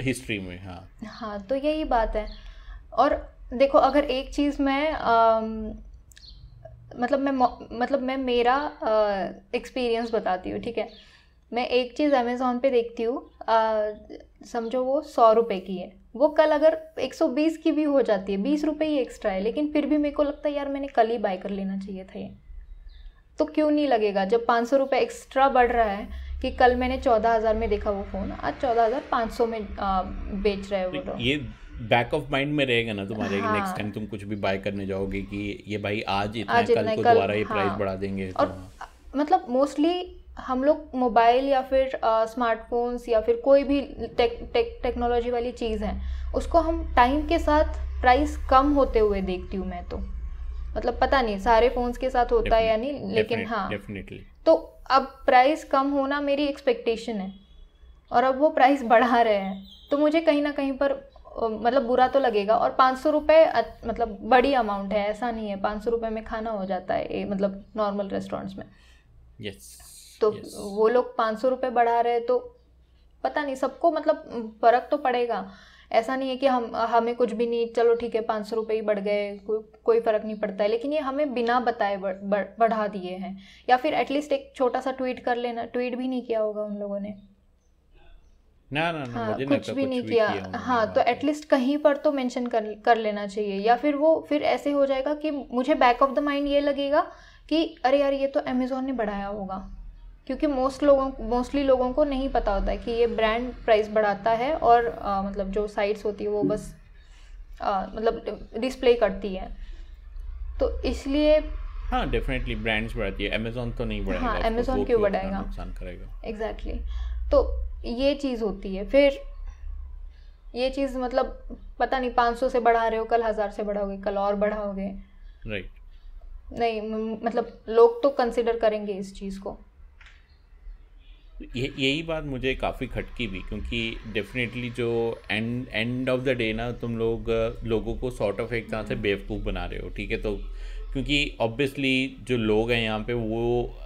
हिस्ट्री में हाँ। हाँ तो यही बात है। और देखो अगर एक चीज़ मैं आ, मतलब मैं मतलब मैं मेरा एक्सपीरियंस बताती हूँ ठीक है? मैं एक चीज़ अमेज़ोन पे देखती हूँ समझो वो सौ रुपये की है। वो कल अगर 120 की भी हो जाती है बीस रुपये ही एक्स्ट्रा है लेकिन फिर भी मेरे को लगता है यार मैंने कल ही बाय कर लेना चाहिए था ये। तो क्यों नहीं लगेगा? जब पाँच सौ रुपये एक्स्ट्रा बढ़ रहा है कि कल मैंने चौदह हज़ार में देखा वो फ़ोन आज चौदह हज़ार पाँच सौ में आ, बेच रहे हैं वो तो। ये बैक ऑफ़ माइंड में रहेगा ना तुम्हारे हाँ, नेक्स्ट टाइम तुम कुछ भी बाय करने जाओगे कि ये भाई आज इतना आज कल को दोबारा ये हाँ, प्राइस हाँ, बढ़ा देंगे और तो। मतलब मोस्टली हम लोग मोबाइल या फिर स्मार्टफोन्स या फिर कोई भी टेक टेक टेक्नोलॉजी वाली चीज़ है उसको हम टाइम के साथ प्राइस कम होते हुए देखती हूँ मैं तो। मतलब पता नहीं सारे फोन्स के साथ होता है या नहीं लेकिन हाँ। डेफिनेटली तो अब प्राइस कम होना मेरी एक्सपेक्टेशन है और अब वो प्राइस [laughs] बढ़ा रहे हैं तो मुझे कहीं ना कहीं पर मतलब बुरा तो लगेगा और पाँच सौ रुपये मतलब बड़ी अमाउंट है ऐसा नहीं है पाँच सौ रुपये में खाना हो जाता है मतलब नॉर्मल रेस्टोरेंट्स में। यस yes, तो yes. वो लोग पाँच सौ रुपये बढ़ा रहे तो पता नहीं सबको मतलब फ़र्क तो पड़ेगा। ऐसा नहीं है कि हम हमें कुछ भी नहीं चलो ठीक है पाँच सौ रुपये ही बढ़ गए कोई कोई फ़र्क नहीं पड़ता है लेकिन ये हमें बिना बताए बढ़, बढ़ा दिए हैं। या फिर एटलीस्ट एक छोटा सा ट्वीट कर लेना ट्वीट भी नहीं किया होगा उन लोगों ने। ना ना ना हाँ, मुझे कुछ भी नहीं किया, किया हाँ तो एटलीस्ट कहीं पर तो मेंशन कर कर लेना चाहिए। या फिर वो फिर ऐसे हो जाएगा कि मुझे बैक ऑफ़ द माइंड ये लगेगा कि अरे यार ये तो अमेज़ोन ने बढ़ाया होगा। क्योंकि मोस्ट लोगों मोस्टली लोगों को नहीं पता होता है कि ये ब्रांड प्राइस बढ़ाता है और आ, मतलब जो साइट्स होती है वो बस आ, मतलब डिस्प्ले करती है। तो इसलिए हाँ डेफिनेटली ब्रांड्स बढ़ाती है। अमेजोन तो नहीं बढ़ाएगा हाँ अमेजोन क्यों बढ़ाएगा? नुकसान करेगा। Exactly exactly. तो ये चीज़ होती है। फिर ये चीज़ मतलब पता नहीं पाँच सौ से बढ़ा रहे हो कल हज़ार से बढ़ाओगे कल और बढ़ाओगे। Right right. नहीं मतलब लोग तो कंसिडर करेंगे इस चीज़ को। ये यही बात मुझे काफ़ी खटकी भी क्योंकि डेफिनेटली जो end end of the day ना तुम लोग लोगों को सॉर्ट ऑफ़ एक तरह से बेवकूफ़ बना रहे हो ठीक है? तो क्योंकि ऑब्वियसली जो लोग हैं यहाँ पे वो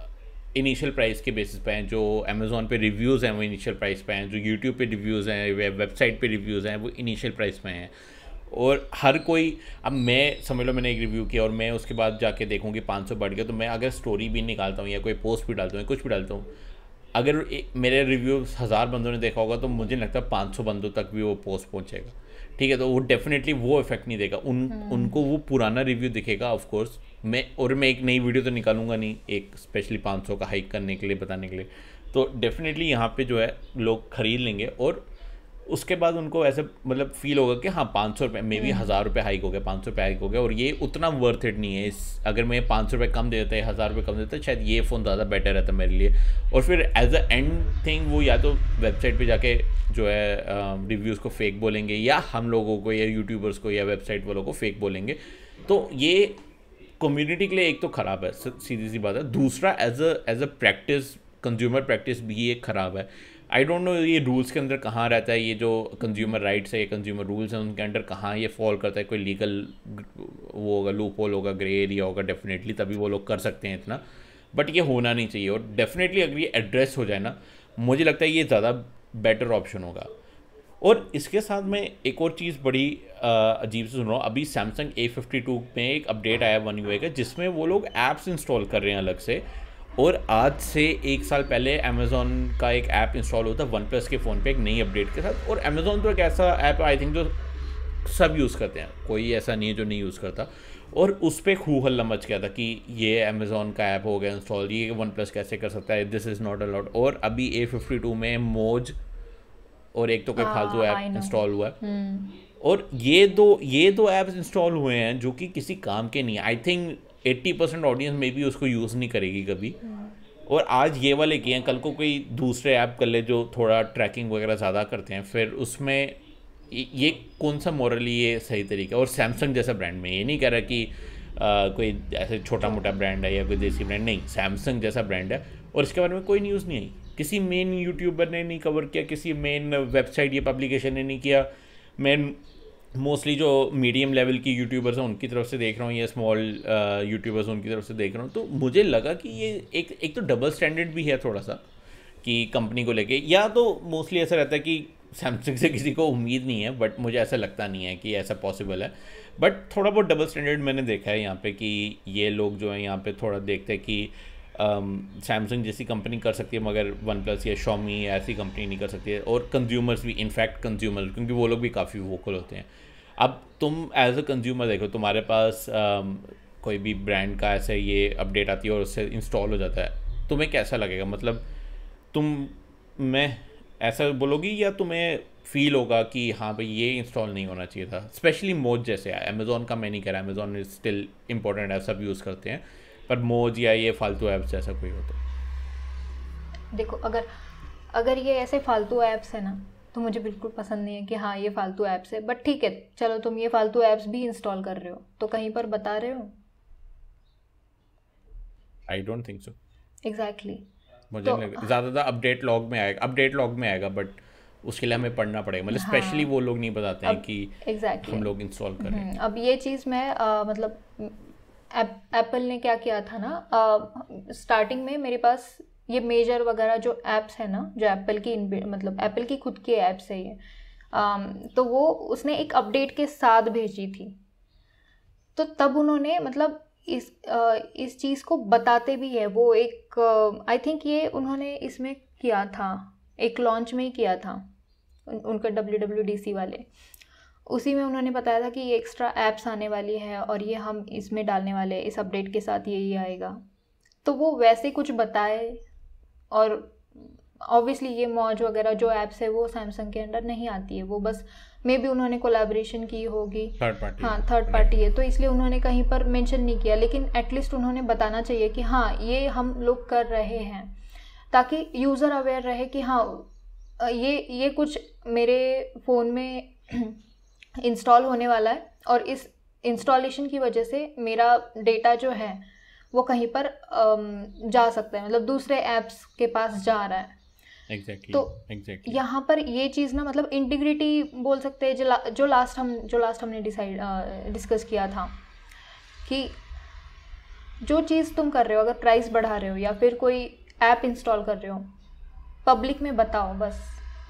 इनिशियल प्राइस के बेसिस पे हैं जो अमेज़ोन पे रिव्यूज़ हैं वो इनिशियल प्राइस पे हैं जो यूट्यूब पे रिव्यूज़ हैं वेबसाइट पे रिव्यूज़ हैं वो इनिशियल प्राइस पे हैं। और हर कोई अब मैं समझ लो मैंने एक रिव्यू किया और मैं उसके बाद जाके देखूँ कि पाँच सौ बढ़ गया तो मैं अगर स्टोरी भी निकालता हूँ या कोई पोस्ट भी डालता हूँ या कुछ भी डालता हूँ अगर मेरे रिव्यू हज़ार बंदों ने देखा होगा तो मुझे लगता है पाँच सौ बंदों तक भी वो पोस्ट पहुँचेगा। ठीक है तो वो डेफिनेटली वो इफ़ेक्ट नहीं देगा। उन हम्म। उनको वो पुराना रिव्यू दिखेगा ऑफ़ कोर्स मैं और मैं एक नई वीडियो तो निकालूँगा नहीं एक स्पेशली 500 का हाइक करने के लिए बताने के लिए। तो डेफिनेटली यहाँ पे जो है लोग खरीद लेंगे और उसके बाद उनको ऐसे मतलब फील होगा कि हाँ पाँच सौ रुपये मे हम्म। हज़ार रुपये हाइक हो गया पाँच सौ रुपये हाइक हो गया और ये उतना वर्थ इट नहीं है। इस अगर मैं पाँच सौ रुपये कम दे देता है हज़ार रुपये कम देता है शायद ये फ़ोन ज़्यादा बेटर रहता मेरे लिए। और फिर एज अ एंड थिंग वो या तो वेबसाइट पर जाके जो है रिव्यूज़ को फेक बोलेंगे या हम लोगों को या यूट्यूबर्स को या वेबसाइट वालों को फेक बोलेंगे। तो ये कम्युनिटी के लिए एक तो ख़राब है सीधी सी बात है। दूसरा as a as a practice consumer practice भी एक ख़राब है। आई डोंट नो ये रूल्स के अंदर कहाँ रहता है, ये जो कंज्यूमर राइट्स है, ये कंज्यूमर रूल्स हैं, उनके अंडर कहाँ ये फॉल करता है? कोई लीगल वो होगा लूप होल होगा ग्रे एरिया होगा डेफिनेटली तभी वो लोग कर सकते हैं इतना। बट ये होना नहीं चाहिए और डेफिनेटली अगर ये एड्रेस हो जाए ना, मुझे लगता है ये ज़्यादा बेटर ऑप्शन होगा। और इसके साथ में एक और चीज़ बड़ी अजीब से सुन रहा हूँ। अभी सैमसंग ए फिफ्टी टू में एक अपडेट आया वन यू का, जिसमें वो लोग ऐप्स इंस्टॉल कर रहे हैं अलग से। और आज से एक साल पहले अमेज़ोन का एक ऐप इंस्टॉल होता है वन प्लस के फ़ोन पे एक नई अपडेट के साथ। और अमेज़ोन तो एक ऐसा ऐप आई थिंक जो सब यूज़ करते हैं। कोई ऐसा नहीं है जो नहीं यूज़ करता। और उस पर खूह हल्ला मच गया था कि ये अमेज़ोन का ऐप हो गया इंस्टॉल ये वन प्लस कैसे कर सकता है? दिस इज़ नॉट अलाउड और अभी ए फिफ्टी टू में मोज और एक तो कोई हाँ, फालतू ऐप इंस्टॉल हुआ है। हम्म। और ये दो ये दो ऐप्स इंस्टॉल हुए हैं जो कि किसी काम के नहीं I think eighty percent audience में भी उसको यूज़ नहीं करेगी कभी। और आज ये वाले किए हैं कल को कोई दूसरे ऐप कर ले जो थोड़ा ट्रैकिंग वगैरह ज़्यादा करते हैं फिर उसमें ये कौन सा मॉरली ये सही तरीका? और सैमसंग जैसा ब्रांड में ये नहीं कह रहा कि आ, कोई ऐसे छोटा मोटा ब्रांड है या कोई देसी ब्रांड नहीं सैमसंग जैसा ब्रांड है। और इसके बारे में कोई न्यूज़ नहीं आई। किसी मेन यूट्यूबर ने नहीं कवर किया किसी मेन वेबसाइट या पब्लिकेशन ने नहीं किया। मेन मोस्टली जो मीडियम लेवल की यूट्यूबर्स हैं उनकी तरफ़ से देख रहा हूँ या स्मॉल यूट्यूबर्स उनकी तरफ़ से देख रहा हूँ। तो मुझे लगा कि ये एक एक तो डबल स्टैंडर्ड भी है थोड़ा सा कि कंपनी को लेके। या तो मोस्टली ऐसा रहता है कि सैमसंग से किसी को उम्मीद नहीं है बट मुझे ऐसा लगता नहीं है कि ऐसा पॉसिबल है। बट थोड़ा बहुत डबल स्टैंडर्ड मैंने देखा है यहाँ पे कि ये लोग जो है यहाँ पे थोड़ा देखते हैं कि सैमसंग um, जैसी कंपनी कर सकती है मगर वन प्लस या शॉमी ऐसी कंपनी नहीं कर सकती है। और कंज्यूमर्स भी इनफैक्ट कंज्यूमर क्योंकि वो लोग भी काफ़ी वोकल होते हैं। अब तुम एज अ कंज्यूमर देखो तुम्हारे पास um, कोई भी ब्रांड का ऐसे ये अपडेट आती है और उससे इंस्टॉल हो जाता है तुम्हें कैसा लगेगा? मतलब तुम मैं ऐसा बोलोगी या तुम्हें फील होगा कि हाँ भाई ये इंस्टॉल नहीं होना चाहिए था? स्पेशली मोज जैसे अमेज़ोन का मैं नहीं कह रहा Amazon is still important app सब यूज़ करते हैं पर मोज या ये फालतू ऐप्स जैसा कोई हो तो। देखो अगर अगर ये ऐसे फालतू ऐप्स है ना तो मुझे बिल्कुल पसंद नहीं है कि हाँ ये फालतू ऐप्स है। बट ठीक है चलो तुम ये फालतू ऐप्स भी इंस्टॉल कर रहे हो। तो कहीं पर बता रहे हो? I don't think so exactly मुझे तो, ज़्यादातर अपडेट लॉग में आएगा अपडेट लॉग में आएगा बट उसके लिए हमें पढ़ना पड़ेगा। मतलब स्पेशली हाँ, वो लोग नहीं बताते हैं कि exactly, हम लोग इंस्टॉल करें हम्म, अब ये चीज़ मैं आ, मतलब एप्पल ने क्या किया था ना स्टार्टिंग में मेरे पास ये मेजर वगैरह जो ऐप्स है ना जो एप्पल की मतलब एप्पल की खुद की ऐप्स है ये तो वो उसने एक अपडेट के साथ भेजी थी। तो तब उन्होंने मतलब इस इस चीज़ को बताते भी है। वो एक आई थिंक ये उन्होंने इसमें किया था एक लॉन्च में ही किया था उन, उनका डब्ल्यू डब्ल्यू डी सी वाले। उसी में उन्होंने बताया था कि ये एक्स्ट्रा ऐप्स आने वाली है और ये हम इसमें डालने वाले हैं इस अपडेट के साथ यही आएगा। तो वो वैसे कुछ बताए और ऑब्वियसली ये मौज वगैरह जो ऐप्स है वो सैमसंग के अंडर नहीं आती है। वो बस मे बी उन्होंने कोलैबोरेशन की होगी। थर्ड पार्टी हाँ थर्ड पार्टी है। तो इसलिए उन्होंने कहीं पर मेंशन नहीं किया। लेकिन एटलीस्ट उन्होंने बताना चाहिए कि हाँ ये हम लोग कर रहे हैं। ताकि यूज़र अवेयर रहे कि हाँ ये ये कुछ मेरे फ़ोन में [clears throat] इंस्टॉल होने वाला है और इस इंस्टॉलेशन की वजह से मेरा डेटा जो है वो कहीं पर जा सकता है मतलब दूसरे ऐप्स के पास जा रहा है। एग्जैक्टली तो एग्जैक्टली यहाँ पर ये चीज़ ना मतलब इंटीग्रिटी बोल सकते हैं जो ला, जो लास्ट हम जो लास्ट हमने डिसाइड डिस्कस किया था कि जो चीज़ तुम कर रहे हो अगर प्राइस बढ़ा रहे हो या फिर कोई ऐप इंस्टॉल कर रहे हो पब्लिक में बताओ बस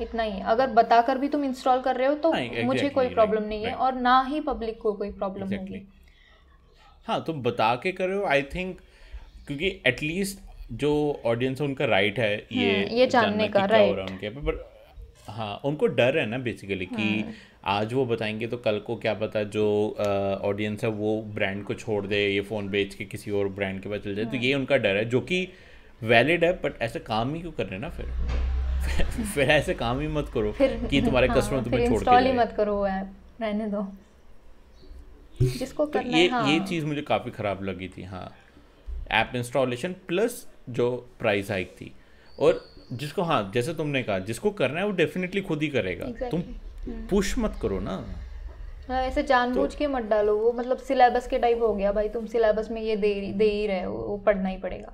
इतना ही है। अगर बताकर भी तुम इंस्टॉल कर रहे हो तो हाँ, मुझे exactly, कोई right, प्रॉब्लम नहीं है right. और ना ही पब्लिक को कोई प्रॉब्लम होगी। हाँ तुम बता के कर रहे हो आई थिंक क्योंकि एटलीस्ट जो ऑडियंस है उनका राइट है ये हम्म, ये जानने का, क्या हो रहा है उनके पर हाँ उनको डर है ना बेसिकली कि हम्म। आज वो बताएँगे तो कल को क्या पता जो ऑडियंस है वो ब्रांड को छोड़ दे ये फ़ोन बेच के किसी और ब्रांड के पास चल जाए तो हम्म। ये उनका डर है जो कि वैलिड है बट ऐसे काम ही क्यों कर रहे हैं ना फिर [laughs] फिर ऐसे काम ही मत करो कि तुम्हारे हाँ, कस्टमर तुम्हें छोड़ के मत करो ऐप रहने दो जिसको तो करना ये हाँ ये चीज़ मुझे काफ़ी ख़राब लगी थी हाँ। ऐप इंस्टॉलेशन प्लस जो प्राइस हाइक थी। और जिसको हाँ जैसे तुमने कहा जिसको करना है वो डेफिनेटली खुद ही करेगा। Exactly. तुम पुश मत करो ना। हाँ, ऐसे जानबूझ तो के मत डालो वो मतलब सिलेबस के टाइप हो गया भाई तुम सिलेबस में ये दे दे ही रहे हो वो पढ़ना ही पड़ेगा।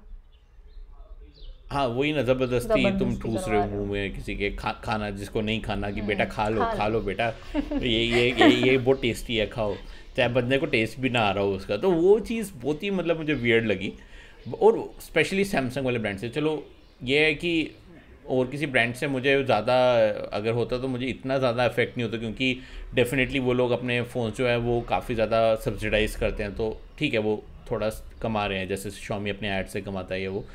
हाँ वही ना ज़बरदस्ती तुम ठूस रहे हो मुँह में किसी के खा, खाना जिसको नहीं खाना कि बेटा खा लो खा। लो। बेटा। ये ये ये ये बहुत टेस्टी है खाओ। चाहे बंदे को टेस्ट भी ना आ रहा हो उसका। तो वो चीज़ बहुत ही मतलब मुझे वियर्ड लगी। और स्पेशली सैमसंग वाले ब्रांड से। चलो, ये है कि और किसी ब्रांड से मुझे ज़्यादा, अगर होता तो मुझे इतना ज़्यादा इफ़ेक्ट नहीं होता क्योंकि डेफिनेटली वो लोग अपने फ़ोन जो है वो काफ़ी ज़्यादा सब्सिडाइज करते हैं। तो ठीक है, वो थोड़ा कमा रहे हैं। जैसे शॉमी अपने ऐड से कमाता है ये वो।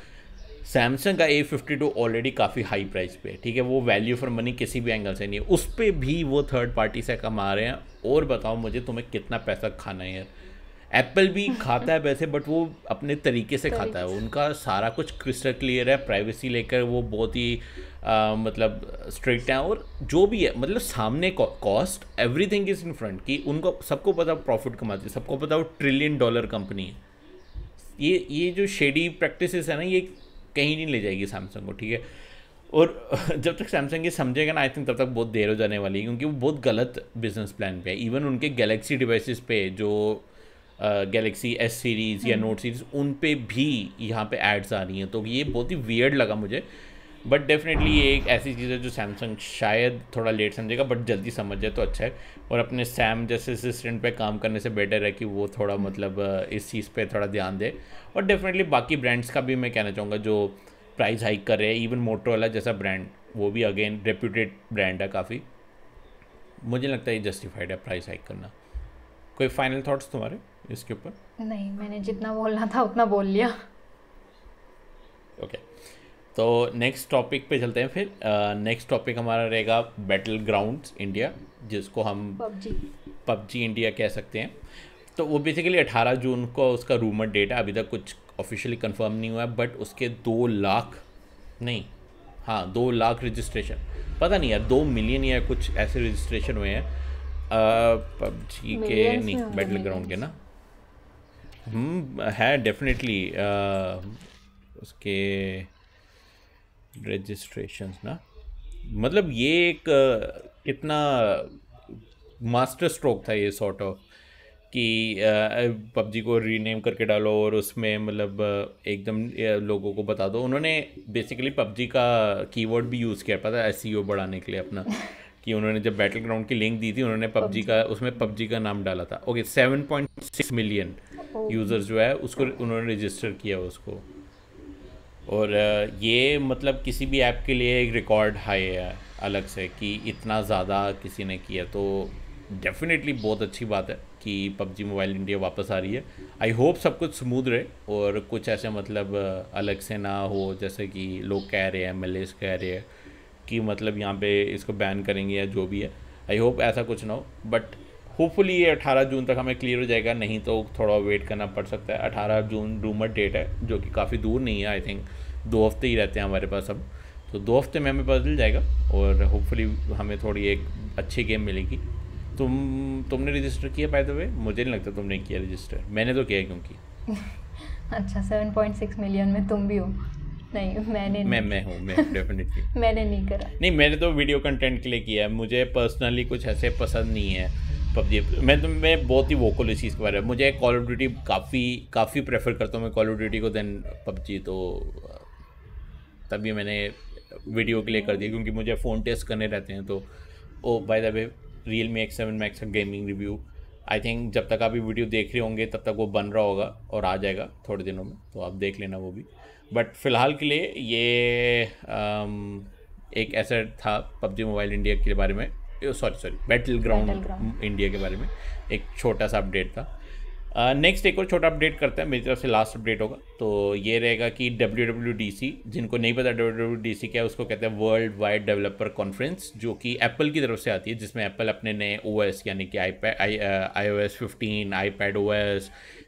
सैमसंग का ए फिफ्टी टू ऑलरेडी काफ़ी हाई प्राइस पे है। ठीक है, वो वैल्यू फॉर मनी किसी भी एंगल से नहीं है। उस पर भी वो थर्ड पार्टी से कमा रहे हैं। और बताओ मुझे तुम्हें कितना पैसा खाना है एप्पल भी [laughs] खाता है वैसे बट वो अपने तरीके से खाता है। उनका सारा कुछ क्रिस्टल क्लियर है प्राइवेसी लेकर वो बहुत ही आ, मतलब स्ट्रिक्ट हैं और जो भी है मतलब सामने cost everything is in front कि उनको सबको पता प्रॉफिट कमाती है सबको पता वो ट्रिलियन डॉलर कंपनी है। ये ये जो शेडी प्रैक्टिसेस है ना ये कहीं नहीं ले जाएगी सैमसंग को ठीक है? और [laughs] जब तक सैमसंग ये समझेगा ना आई थिंक तब तक बहुत देर हो जाने वाली है क्योंकि वो बहुत गलत बिज़नेस प्लान पे है। इवन उनके गैलेक्सी डिवाइसेस पे जो गैलेक्सी एस सीरीज़ या नोट सीरीज़ उन पे भी यहाँ पे एड्स आ रही हैं। तो ये बहुत ही वियर्ड लगा मुझे। बट डेफिनेटली ये एक ऐसी चीज़ है जो सैमसंग शायद थोड़ा लेट समझेगा बट जल्दी समझ जाए तो अच्छा है। और अपने सैम जैसे असिस्टेंट पे काम करने से बेटर है कि वो थोड़ा मतलब इस चीज़ पे थोड़ा ध्यान दे। और डेफिनेटली बाकी ब्रांड्स का भी मैं कहना चाहूँगा जो प्राइस हाइक कर रहे हैं इवन मोटरोला जैसा ब्रांड वो भी अगेन रेप्यूटेड ब्रांड है काफ़ी। मुझे लगता है ये जस्टिफाइड है प्राइस हाइक करना। कोई फाइनल थॉट्स तुम्हारे इसके ऊपर? नहीं मैंने जितना बोलना था उतना बोल लिया। ओके तो नेक्स्ट टॉपिक पे चलते हैं फिर। नेक्स्ट टॉपिक हमारा रहेगा बैटल ग्राउंड्स इंडिया जिसको हम पबजी। पबजी इंडिया कह सकते हैं। तो वो बेसिकली 18 जून को उसका रूमर डेट है अभी तक कुछ ऑफिशियली कंफर्म नहीं हुआ है बट उसके दो लाख नहीं हाँ दो लाख रजिस्ट्रेशन पता नहीं यार दो मिलियन या कुछ ऐसे रजिस्ट्रेशन हुए हैं। पबजी के नहीं बैटल ग्राउंड के ना? हम्म है डेफिनेटली उसके रजिस्ट्रेशन ना? मतलब ये एक कितना मास्टर स्ट्रोक था ये सॉर्ट ऑफ़ कि पबजी को रीनेम करके डालो और उसमें मतलब एकदम लोगों को बता दो। उन्होंने बेसिकली पबजी का कीवर्ड भी यूज़ किया। पता है एस बढ़ाने के लिए अपना। [laughs] कि उन्होंने जब बैटल ग्राउंड की लिंक दी थी उन्होंने पबजी का उसमें पबजी का नाम डाला था। Okay seven point six million users जो है उसको उन्होंने रजिस्टर किया उसको। और ये मतलब किसी भी ऐप के लिए एक रिकॉर्ड हाई है अलग से कि इतना ज़्यादा किसी ने किया। तो डेफिनेटली बहुत अच्छी बात है। कि पबजी मोबाइल इंडिया वापस आ रही है। आई होप सब कुछ स्मूथ रहे और कुछ ऐसे मतलब अलग से ना हो, जैसे कि लोग कह रहे हैं एमएलएस कह रहे हैं कि मतलब यहाँ पे इसको बैन करेंगे या जो भी है। आई होप ऐसा कुछ ना हो बट होपफुली ये अठारह जून तक हमें क्लियर हो जाएगा। नहीं तो थोड़ा वेट करना पड़ सकता है। अठारह जून रूमर डेट है, जो कि काफ़ी दूर नहीं है आई थिंक दो हफ़्ते ही रहते हैं हमारे पास अब। तो दो हफ़्ते में हमें बदल जाएगा और होपफुली हमें थोड़ी एक अच्छी गेम मिलेगी। तुम तुमने रजिस्टर किया बाय द वे मुझे नहीं लगता तुमने किया रजिस्टर मैंने तो किया क्योंकि अच्छा सेवन पॉइंट सिक्स मिलियन में तुम भी हो। नहीं मैंने मैं मैं हूँ मैं डेफिनेटली [laughs] मैंने नहीं करा। नहीं मैंने तो वीडियो कंटेंट के लिए किया है। मुझे पर्सनली कुछ ऐसे पसंद नहीं है। पबजी मैं तो मैं बहुत ही वोकल इस चीज़ के बारे में। मुझे कॉल ऑफ़ ड्यूटी काफ़ी काफ़ी प्रेफर करता हूँ मैं कॉल ऑफ़ ड्यूटी को देन पबजी तो तभी मैंने वीडियो के लिए कर दिया क्योंकि मुझे फ़ोन टेस्ट करने रहते हैं तो ओ by the way Realme X seven Max का गेमिंग रिव्यू आई थिंक जब तक आप ये वीडियो देख रहे होंगे तब तक वो बन रहा होगा और आ जाएगा थोड़े दिनों में तो आप देख लेना वो भी. बट फ़िलहाल के लिए ये आम, एक ऐसा था पबजी मोबाइल इंडिया के बारे में. Sorry sorry battle ground India के बारे में. एक छोटा सा अपडेट था. नेक्स्ट एक और छोटा अपडेट करते हैं, मेरी तरफ़ से लास्ट अपडेट होगा। तो ये रहेगा कि सी जिनको नहीं पता सी क्या है, उसको कहते हैं वर्ल्ड वाइड डेवलपर कॉन्फ्रेंस जो कि एप्पल की तरफ़ से आती है, जिसमें एप्पल अपने नए ओ एस यानी कि I I O S fifteen iPad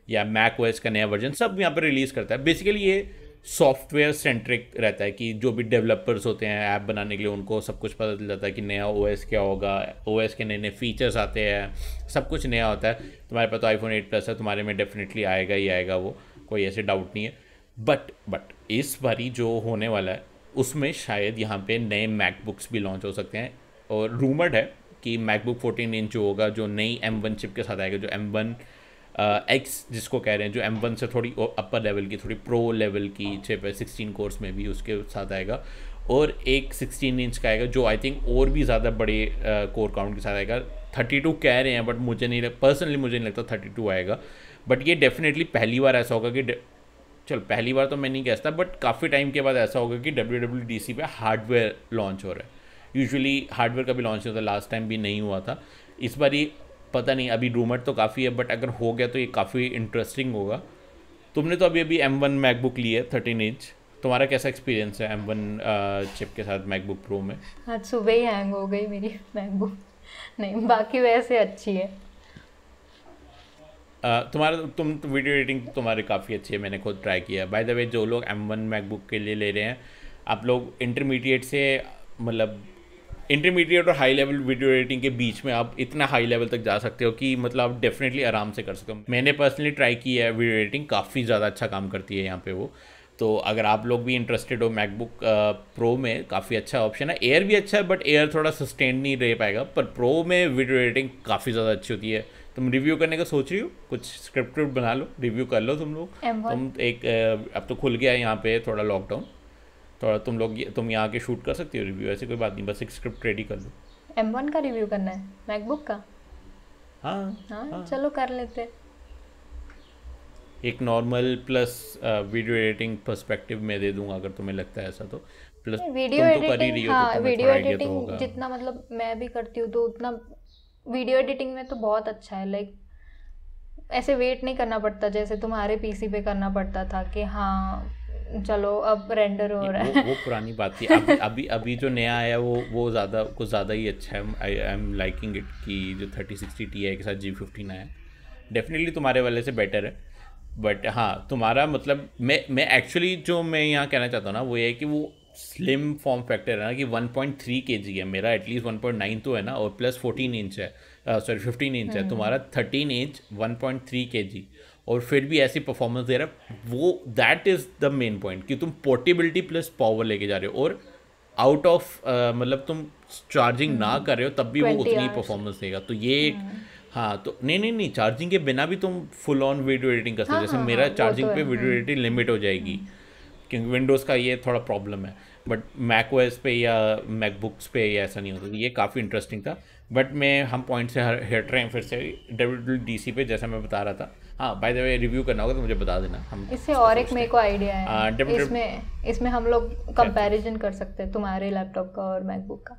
या मैक ओ एस का नया वर्जन सब यहाँ पर रिलीज़ करता है। बेसिकली ये सॉफ्टवेयर सेंट्रिक रहता है कि जो भी डेवलपर्स होते हैं, ऐप बनाने के लिए उनको सब कुछ पता चल जाता है कि नया ओएस क्या होगा ओएस के नए नए फीचर्स आते हैं, सब कुछ नया होता है। तुम्हारे पास तो आईफोन एट प्लस है, तुम्हारे में डेफिनेटली आएगा ही आएगा वो, कोई ऐसे डाउट नहीं है। बट बट इस बारी जो होने वाला है, उसमें शायद यहाँ पे नए मैकबुक्स भी लॉन्च हो सकते हैं। और रूमर्ड है कि मैकबुक 14 इंच जो होगा, जो नई एम वन चिप के साथ आएगा, जो एम वन एक्स जिसको कह रहे हैं, जो एम वन से थोड़ी अपर लेवल की, थोड़ी प्रो लेवल की चिप है सिक्सटीन कोर्स में भी उसके साथ आएगा। और एक सिक्सटीन इंच का आएगा, जो आई थिंक और भी ज़्यादा बड़े कोर काउंट के साथ आएगा। थर्टी टू कह रहे हैं बट मुझे नहीं पर्सनली मुझे नहीं लगता थर्टी टू आएगा। बट ये डेफिनेटली पहली बार ऐसा होगा कि चल, पहली बार तो मैं नहीं कहता बट काफ़ी टाइम के बाद ऐसा होगा कि डब्ल्यू डब्ल्यू डी सी पे हार्डवेयर लॉन्च हो रहा है। यूजुअली हार्डवेयर का भी लॉन्च होता लास्ट टाइम भी नहीं हुआ था। इस बार ये पता नहीं अभी रूमर तो काफ़ी है बट अगर हो गया तो ये काफ़ी इंटरेस्टिंग होगा। तुमने तो अभी अभी एम वन मैकबुक ली है थर्टीन इंच तुम्हारा कैसा एक्सपीरियंस है एम वन चिप के साथ मैकबुक प्रो में? आज सुबह ही हैंग हो गई मेरी मैकबुक नहीं बाकी वैसे अच्छी है। तुम्हारा तुम तो वीडियो एडिटिंग तुम्हारी काफ़ी अच्छी है मैंने खुद ट्राई किया बाय द वे जो लोग एम वन मैकबुक के लिए ले रहे हैं आप लोग इंटरमीडिएट से मतलब इंटरमीडिएट और हाई लेवल वीडियो एडिटिंग के बीच में आप इतना हाई लेवल तक जा सकते हो कि मतलब आप डेफिनेटली आराम से कर सकते हो। मैंने पर्सनली ट्राई की है वीडियो एडिटिंग काफ़ी ज़्यादा अच्छा काम करती है यहाँ पे वो। तो अगर आप लोग भी इंटरेस्टेड हो मैकबुक प्रो में काफ़ी अच्छा ऑप्शन है। एयर भी अच्छा है बट एयर थोड़ा सस्टेन नहीं रह पाएगा। पर प्रो में वीडियो एडिटिंग काफ़ी ज़्यादा अच्छी होती है। तुम रिव्यू करने का सोच रही हो? कुछ स्क्रिप्ट बना लो रिव्यू कर लो तुम लोग। तुम एक अब तो खुल गया है यहाँ पे थोड़ा लॉकडाउन तो तुम लोग तुम यहाँ के शूट कर सकती हो रिव्यू ऐसी कोई बात नहीं बस एक स्क्रिप्ट रेडी कर लो। एम वन का रिव्यू करना है मैकबुक का? हाँ हाँ, हाँ। चलो कर लेते एक normal plus video editing perspective में दे दूँगा अगर तुम्हें लगता है ऐसा तो। प्लस वीडियो तुम एडिटिंग, तो कर ही रही हो हाँ, तो वीडियो एडिटिंग तो जितना मतलब मैं भी करती हूँ तो उतना वीडियो एडिटिंग में तो बहुत अच्छा है लाइक ऐसे वेट नहीं करना पड़ता जैसे तुम्हारे पीसी पे करना पड़ता था कि हाँ चलो अब रेंडर हो रहा है। वो, वो पुरानी बात थी। अभी [laughs] अभी अभी जो नया आया वो वो ज़्यादा कुछ ज़्यादा ही अच्छा है। I I am liking it कि जो थर्टी सिक्सटी टी आई के साथ जी फिफ्टीन आया। डेफिनेटली तुम्हारे वाले से बेटर है। बट हाँ तुम्हारा मतलब मैं मैं एक्चुअली जो मैं यहाँ कहना चाहता हूँ ना वो ये है कि वो स्लिम फॉर्म फैक्टर है ना कि 1.3 के जी है। मेरा एटलीस्ट 1.9 तो है ना और प्लस 14 इंच है। सॉरी uh, 15 इंच है। हम्म। तुम्हारा 13 इंच 1.3 के जी और फिर भी ऐसी परफॉर्मेंस दे रहा है। वो that is the main point कि तुम पोर्टेबिलिटी प्लस पावर लेके जा रहे हो और आउट ऑफ़ मतलब तुम चार्जिंग ना हम्म। कर रहे हो तब भी वो उतनी परफॉर्मेंस देगा। तो ये एक हम्म। हाँ तो नहीं नहीं नहीं चार्जिंग के बिना भी तुम फुल ऑन वीडियो एडिटिंग कर सकते हो। हाँ, जैसे हाँ, मेरा चार्जिंग हाँ, पे वीडियो एडिटिंग लिमिट हो जाएगी। क्योंकि विंडोज़ का ये थोड़ा प्रॉब्लम है। बट मैक ओएस पे या मैकबुक्स पे या ऐसा नहीं होता। ये काफ़ी इंटरेस्टिंग था। बट मैं हम पॉइंट से हट रहे हैं फिर से डब्ल्यू डी सी पे जैसा मैं बता रहा था। हाँ बाय द वे रिव्यू करना होगा तो मुझे बता देना। हम इससे और एक मेरे को आइडिया है। इसमें इसमें हम लोग कंपैरिजन कर सकते हैं तुम्हारे लैपटॉप का और मैकबुक का।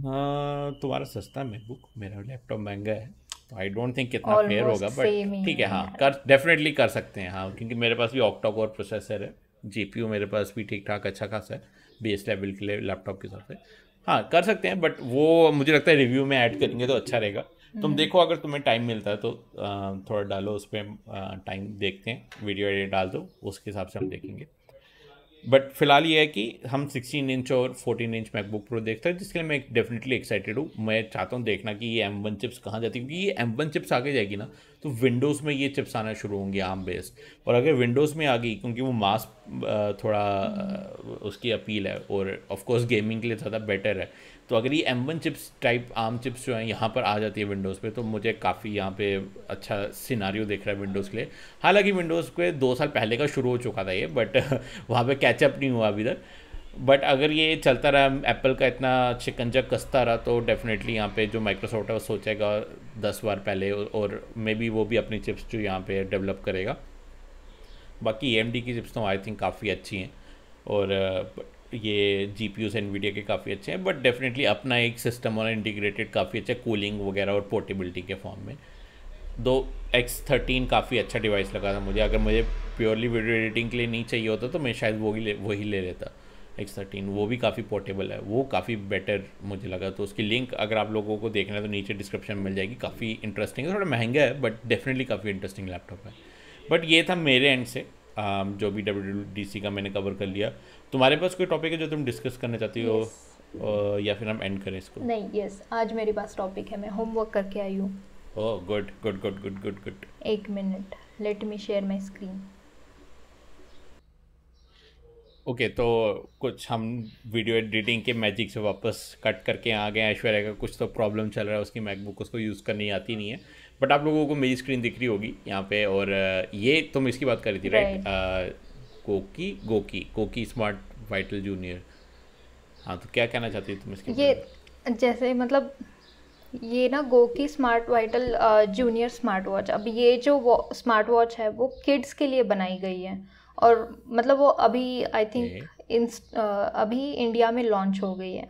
हाँ तुम्हारा सस्ता मैकबुक मेरा लैपटॉप महँगा है तो आई डोंट थिंक कितना फेयर होगा बट ठीक है हाँ कर डेफिनेटली कर सकते हैं हाँ क्योंकि मेरे पास भी ऑक्टा कोर प्रोसेसर है जीपीयू मेरे पास भी ठीक ठाक अच्छा खासा है बेस लेवल के लिए लैपटॉप के हिसाब से। हाँ कर सकते हैं बट वो मुझे लगता है रिव्यू में ऐड करेंगे तो अच्छा रहेगा। तुम हम्म। देखो अगर तुम्हें टाइम मिलता है तो थोड़ा डालो उस पर टाइम देखते हैं। वीडियो एडिट डाल दो उसके हिसाब से हम देखेंगे। बट फ़िलहाल ये है कि हम 16 इंच और 14 इंच मैकबुक प्रो देखते हैं जिसके लिए मैं डेफिनेटली एक्साइटेड हूँ। मैं चाहता हूँ देखना कि ये एम वन चिप्स कहाँ जाती है क्योंकि ये एम वन चिप्स आगे जाएगी ना तो विंडोज़ में ये चिप्स आना शुरू होंगी आम बेस्ड और अगर विंडोज़ में आ गई क्योंकि वो मास थोड़ा उसकी अपील है और ऑफ़ कोर्स गेमिंग के लिए ज़्यादा बेटर है। तो अगर ये एम वन चिप्स टाइप आम चिप्स जो हैं यहाँ पर आ जाती है विंडोज़ पे तो मुझे काफ़ी यहाँ पे अच्छा सिनारियो देख रहा है विंडोज़ के लिए। हालाँकि विंडोज़ पे दो साल पहले का शुरू हो चुका था ये बट [laughs] वहाँ पे कैचअप नहीं हुआ अभी तक। बट अगर ये चलता रहा एप्पल का इतना शिकंजा कसता रहा तो डेफिनेटली यहाँ पे जो माइक्रोसॉफ्ट है वो सोचेगा दस बार पहले, और मे बी वो भी अपनी चिप्स जो यहाँ पे डेवलप करेगा। बाकी AMD की चिप्स तो आई थिंक काफ़ी अच्छी हैं, और ये जी पी यू एनवीडिया के काफ़ी अच्छे हैं बट डेफिनेटली अपना एक सिस्टम और इंटीग्रेटेड काफ़ी अच्छा कूलिंग वगैरह और पोर्टेबिलिटी के फॉर्म में। दो एक्स थर्टीन काफ़ी अच्छा डिवाइस लगा था मुझे। अगर मुझे प्योरली वीडियो एडिटिंग के लिए नहीं चाहिए होता तो मैं शायद वो ही ले वही ले लेता। एक्स थर्टीन वो भी काफ़ी पोर्टेबल है, वो काफ़ी बेटर मुझे लगा। तो उसकी लिंक अगर आप लोगों को देखना है तो नीचे डिस्क्रिप्शन में मिल जाएगी। काफ़ी इंटरेस्टिंग है, थोड़ा महँगा है बट डेफिनेटली काफ़ी इंटरेस्टिंग लैपटॉप है। बट ये था मेरे एंड से जो भी डब्ल्यू का मैंने कवर कर लिया। तुम्हारे पास कोई टॉपिक है जो तुम डिस्कस करना चाहती हो? Yes. या फिर हम एंड करें इसको? नहीं यस आज मेरे पास टॉपिक है मैं होमवर्क करके आई हूँ। ओह good good good good good good एक minute let me share my screen okay okay, तो कुछ हम वीडियो एडिटिंग के मैजिक से वापस कट करके आ गए ऐश्वर्या का कुछ तो प्रॉब्लम चल रहा है उसकी मैकबुक उसको यूज़ करनी आती नहीं है। बट आप लोगों को मेरी स्क्रीन दिख रही होगी यहाँ पे और ये तुम इसकी बात कर रही थी right GOQii GOQii GOQii smart vital junior. हाँ तो क्या कहना चाहती तुम इसके ये जैसे मतलब ये ना GOQii smart vital junior smart watch अब ये जो स्मार्ट वॉच है वो किड्स के लिए बनाई गई है। और मतलब वो अभी आई थिंक इन अभी इंडिया में लॉन्च हो गई है।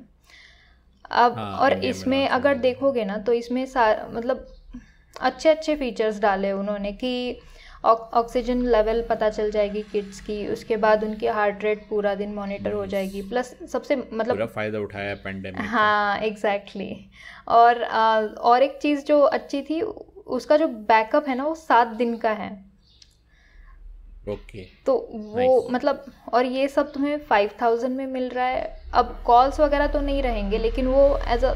अब हाँ, और इसमें अगर देखोगे ना तो इसमें मतलब अच्छे अच्छे फीचर्स डाले उन्होंने कि ऑक्सीजन लेवल पता चल जाएगी किड्स की उसके बाद उनकी हार्ट रेट पूरा दिन मॉनिटर हो जाएगी प्लस सबसे मतलब पूरा फ़ायदा उठाया पेंडेमिक हाँ एग्जैक्टली exactly. और आ, और एक चीज़ जो अच्छी थी उसका जो बैकअप है ना वो सात दिन का है ओके okay. तो वो nice. मतलब और ये सब तुम्हें फाइव थाउज़ेंड में मिल रहा है अब कॉल्स वगैरह तो नहीं रहेंगे लेकिन वो एज अ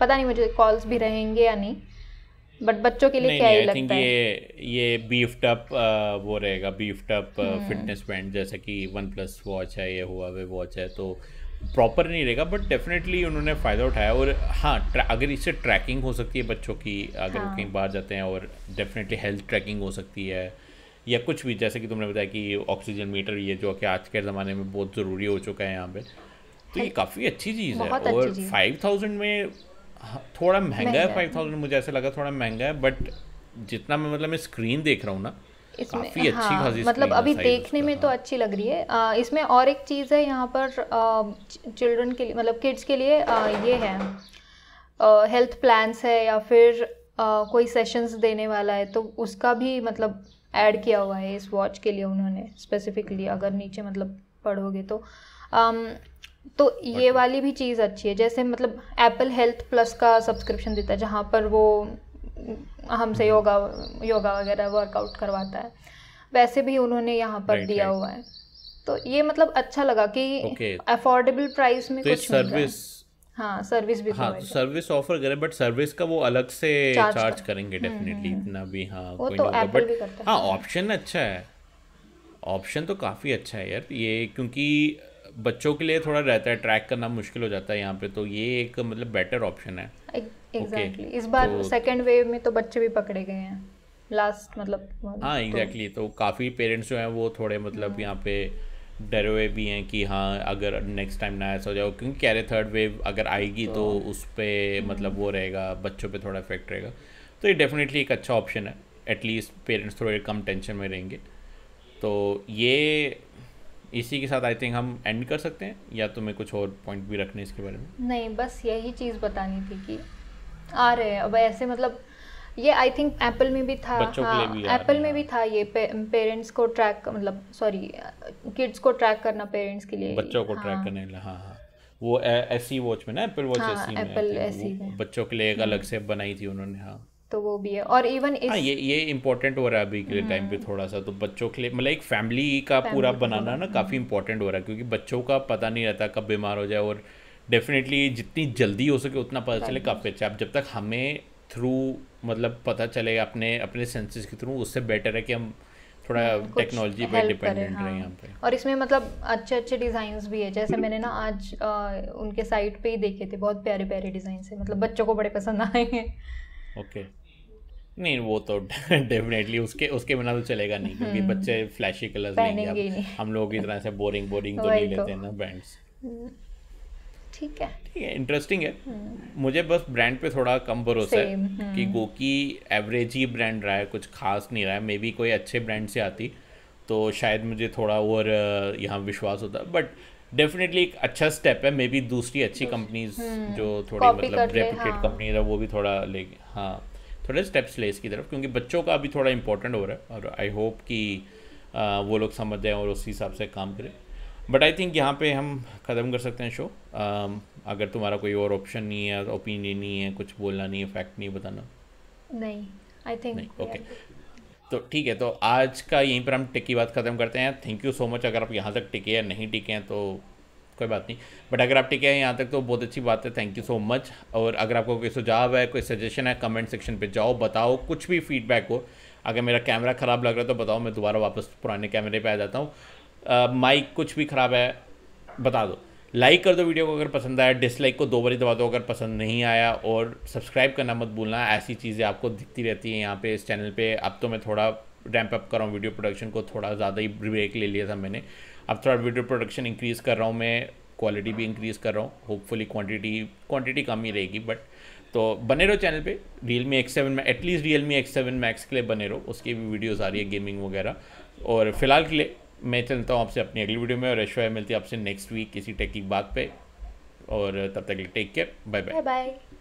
पता नहीं मुझे कॉल्स भी रहेंगे या नहीं बट बच्चों के लिए नहीं, क्या ही लगता है? ये ये बीफ्ड अप वो रहेगा बीफ्ड अप फिटनेस बैंड जैसे कि वन प्लस वॉच है ये हुआ वे वॉच है तो प्रॉपर नहीं रहेगा बट डेफिनेटली उन्होंने फ़ायदा उठाया और हाँ अगर इससे ट्रैकिंग हो सकती है बच्चों की अगर हाँ. वो कहीं बाहर जाते हैं और डेफिनेटली हेल्थ ट्रैकिंग हो सकती है या कुछ भी जैसे कि तुमने बताया कि ऑक्सीजन मीटर ये जो कि आज के ज़माने में बहुत ज़रूरी हो चुका है यहाँ पे तो ये काफ़ी अच्छी चीज़ है और फाइव थाउज़ेंड में हाँ, थोड़ा महँगा है फाइव थाउज़ेंड मुझे ऐसा लगा थोड़ा महँगा है बट जितना मैं मतलब मैं स्क्रीन देख रहा हूँ ना काफ़ी हाँ, अच्छी हाँ, खासी मतलब अभी देखने में तो हाँ। अच्छी लग रही है। आ, इसमें और एक चीज़ है यहाँ पर चिल्ड्रन के लिए मतलब किड्स के लिए आ, ये है। हेल्थ प्लान्स है या फिर आ, कोई सेशंस देने वाला है तो उसका भी मतलब ऐड किया हुआ है इस वॉच के लिए उन्होंने स्पेसिफिकली अगर नीचे मतलब पढ़ोगे तो। आम, तो ये वाली भी चीज़ अच्छी है। जैसे मतलब एप्पल हेल्थ प्लस का सब्सक्रिप्शन देता है जहाँ पर वो हमसे योगा योगा वगैरह वर्कआउट करवाता है। वैसे भी उन्होंने यहाँ पर right, दिया right. हुआ है। तो ये मतलब अच्छा लगा कि अफोर्डेबल okay. प्राइस में तो कुछ सर्विस हाँ। सर्विस भी हाँ तो सर्विस ऑफ़र करें बट सर्विस का वो अलग से चार्ज, चार्ज करेंगे डेफिनेटली हम्म, हम्म, हम्म। इतना भी हाँ कोई तो नहीं बट हाँ। ऑप्शन अच्छा है। ऑप्शन तो काफ़ी अच्छा है यार ये क्योंकि बच्चों के लिए थोड़ा रहता है ट्रैक करना मुश्किल हो जाता है यहाँ पे तो ये एक मतलब बेटर ऑप्शन है। एग्जैक्टली इस बार तो, सेकंड वेव में तो बच्चे भी पकड़े गए हैं। लास्ट मतलब हाँ एग्जैक्टली तो, तो काफ़ी पेरेंट्स जो हैं वो थोड़े मतलब यहाँ पे डरे हुए भी हैं कि हाँ अगर नेक्स्ट टाइम ना ऐसा हो जाए क्योंकि कह रहे थर्ड वेव अगर आएगी तो, तो उस पर हम्म। मतलब वो रहेगा बच्चों पे थोड़ा इफ़ेक्ट रहेगा। तो ये डेफिनेटली एक अच्छा ऑप्शन है। एटलीस्ट पेरेंट्स थोड़े कम टेंशन में रहेंगे। तो ये इसी के साथ आई थिंक हम एंड कर सकते हैं या तुम्हें कुछ और पॉइंट भी रखने इसके बारे में? नहीं बस यही चीज़ बतानी थी कि आ रहे हैं। अब ऐसे मतलब ये आई थिंक एप्पल में भी था हाँ एप्पल में भी था ये पे, पेरेंट्स को ट्रैक मतलब सॉरी किड्स को ट्रैक करना पेरेंट्स के लिए। बच्चों को हाँ, ट्रैक करने हाँ हाँ। वो ऐसी वॉच में ना एप्पल वॉच ऐसी में ऐसी में। बच्चों के लिए एक अलग हम्म। से बनाई थी उन्होंने हाँ। तो वो भी है। और इवन इस हाँ ये ये इम्पोर्टेंट हो रहा है अभी के टाइम पे हम्म। थोड़ा सा तो बच्चों के लिए मतलब एक फैमिली का पूरा बनाना ना काफ़ी इम्पोर्टेंट हो रहा है क्योंकि बच्चों का पता नहीं रहता कब बीमार हो जाए और डेफिनेटली जितनी जल्दी हो सके उतना पता चले काफ़ी अच्छा अब जब तक हमें थ्रू मतलब पता चले अपने अपने सेंसेस के थ्रू उससे बेटर है कि हम थोड़ा टेक्नोलॉजी पे डिपेंडेंट हाँ। रहे यहाँ पे। और इसमें मतलब अच्छे अच्छे डिज़ाइन भी है जैसे मैंने ना आज आ, उनके साइट पे ही देखे थे बहुत प्यारे प्यारे डिज़ाइन है मतलब बच्चों को बड़े पसंद आए हैं। ओके नहीं वो तो [laughs] डेफिनेटली उसके उसके बिना तो चलेगा नहीं क्योंकि हम्म। बच्चे फ्लैशी कलर्स लेंगे। अब हम लोग की तरह से बोरिंग बोरिंग तो नहीं तो। लेते ना ब्रांड्स ठीक है। ठीक है इंटरेस्टिंग है। मुझे बस ब्रांड पे थोड़ा कम भरोसा है हम्म। कि गोकी एवरेज ही ब्रांड रहा है कुछ खास नहीं रहा है। मे बी कोई अच्छे ब्रांड से आती तो शायद मुझे थोड़ा और यहाँ विश्वास होता। बट डेफिनेटली एक अच्छा स्टेप है मे बी दूसरी। अच्छी कंपनीज़ जो थोड़ी मतलब रेपुटेड। कंपनीज़ है। वो भी थोड़ा ले हाँ। थोड़े स्टेप्स ले इसकी तरफ़ क्योंकि बच्चों का अभी थोड़ा इंपॉर्टेंट हो रहा है और आई होप कि वो लोग समझ जाएँ और उस हिसाब से काम करें। बट आई थिंक यहाँ पे हम ख़त्म कर सकते हैं शो अगर तुम्हारा कोई और ऑप्शन नहीं है ओपिनियन नहीं है कुछ बोलना नहीं है फैक्ट नहीं बताना। नहीं आई थिंक नहीं ओके तो ठीक है तो आज का यहीं पर हम टिक की बात ख़त्म करते हैं। थैंक यू सो मच अगर आप यहाँ तक टिके या नहीं टिके हैं तो कोई बात नहीं। बट अगर आप टिके हैं यहाँ तक तो बहुत अच्छी बात है। थैंक यू सो मच और अगर आपको कोई सुझाव है, कोई सजेशन है कमेंट सेक्शन पे जाओ, बताओ, कुछ भी फीडबैक हो। अगर मेरा कैमरा ख़राब लग रहा है तो बताओ, मैं दोबारा वापस पुराने कैमरे पे आ जाता हूँ। माइक कुछ भी ख़राब है, बता दो। लाइक कर दो वीडियो को अगर पसंद आया डिसलाइक को दो बारी दबा दो अगर पसंद नहीं आया। और सब्सक्राइब करना मत भूलना, ऐसी चीज़ें आपको दिखती रहती हैं यहाँ पे इस चैनल पे। अब तो मैं थोड़ा रैंप अप कर रहा हूँ वीडियो प्रोडक्शन को, थोड़ा ज़्यादा ही ब्रेक ले लिया था मैंने। अब थोड़ा वीडियो प्रोडक्शन इंक्रीज़ कर रहा हूँ मैं क्वालिटी भी इंक्रीज़ कर रहा हूँ। होपफुली क्वांटिटी क्वांटिटी कम ही रहेगी बट तो बने रहो चैनल पे रियल मी एक्स सेवन में at least Realme X seven max के लिए बने रहो उसकी भी वीडियोज़ आ रही है गेमिंग वगैरह। और फ़िलहाल के लिए मैं चलता हूँ आपसे अपनी अगली वीडियो में, और ऐश्वर्या मिलती है आपसे नेक्स्ट वीक किसी टेक की बात पे। और तब तक take care bye bye bye bye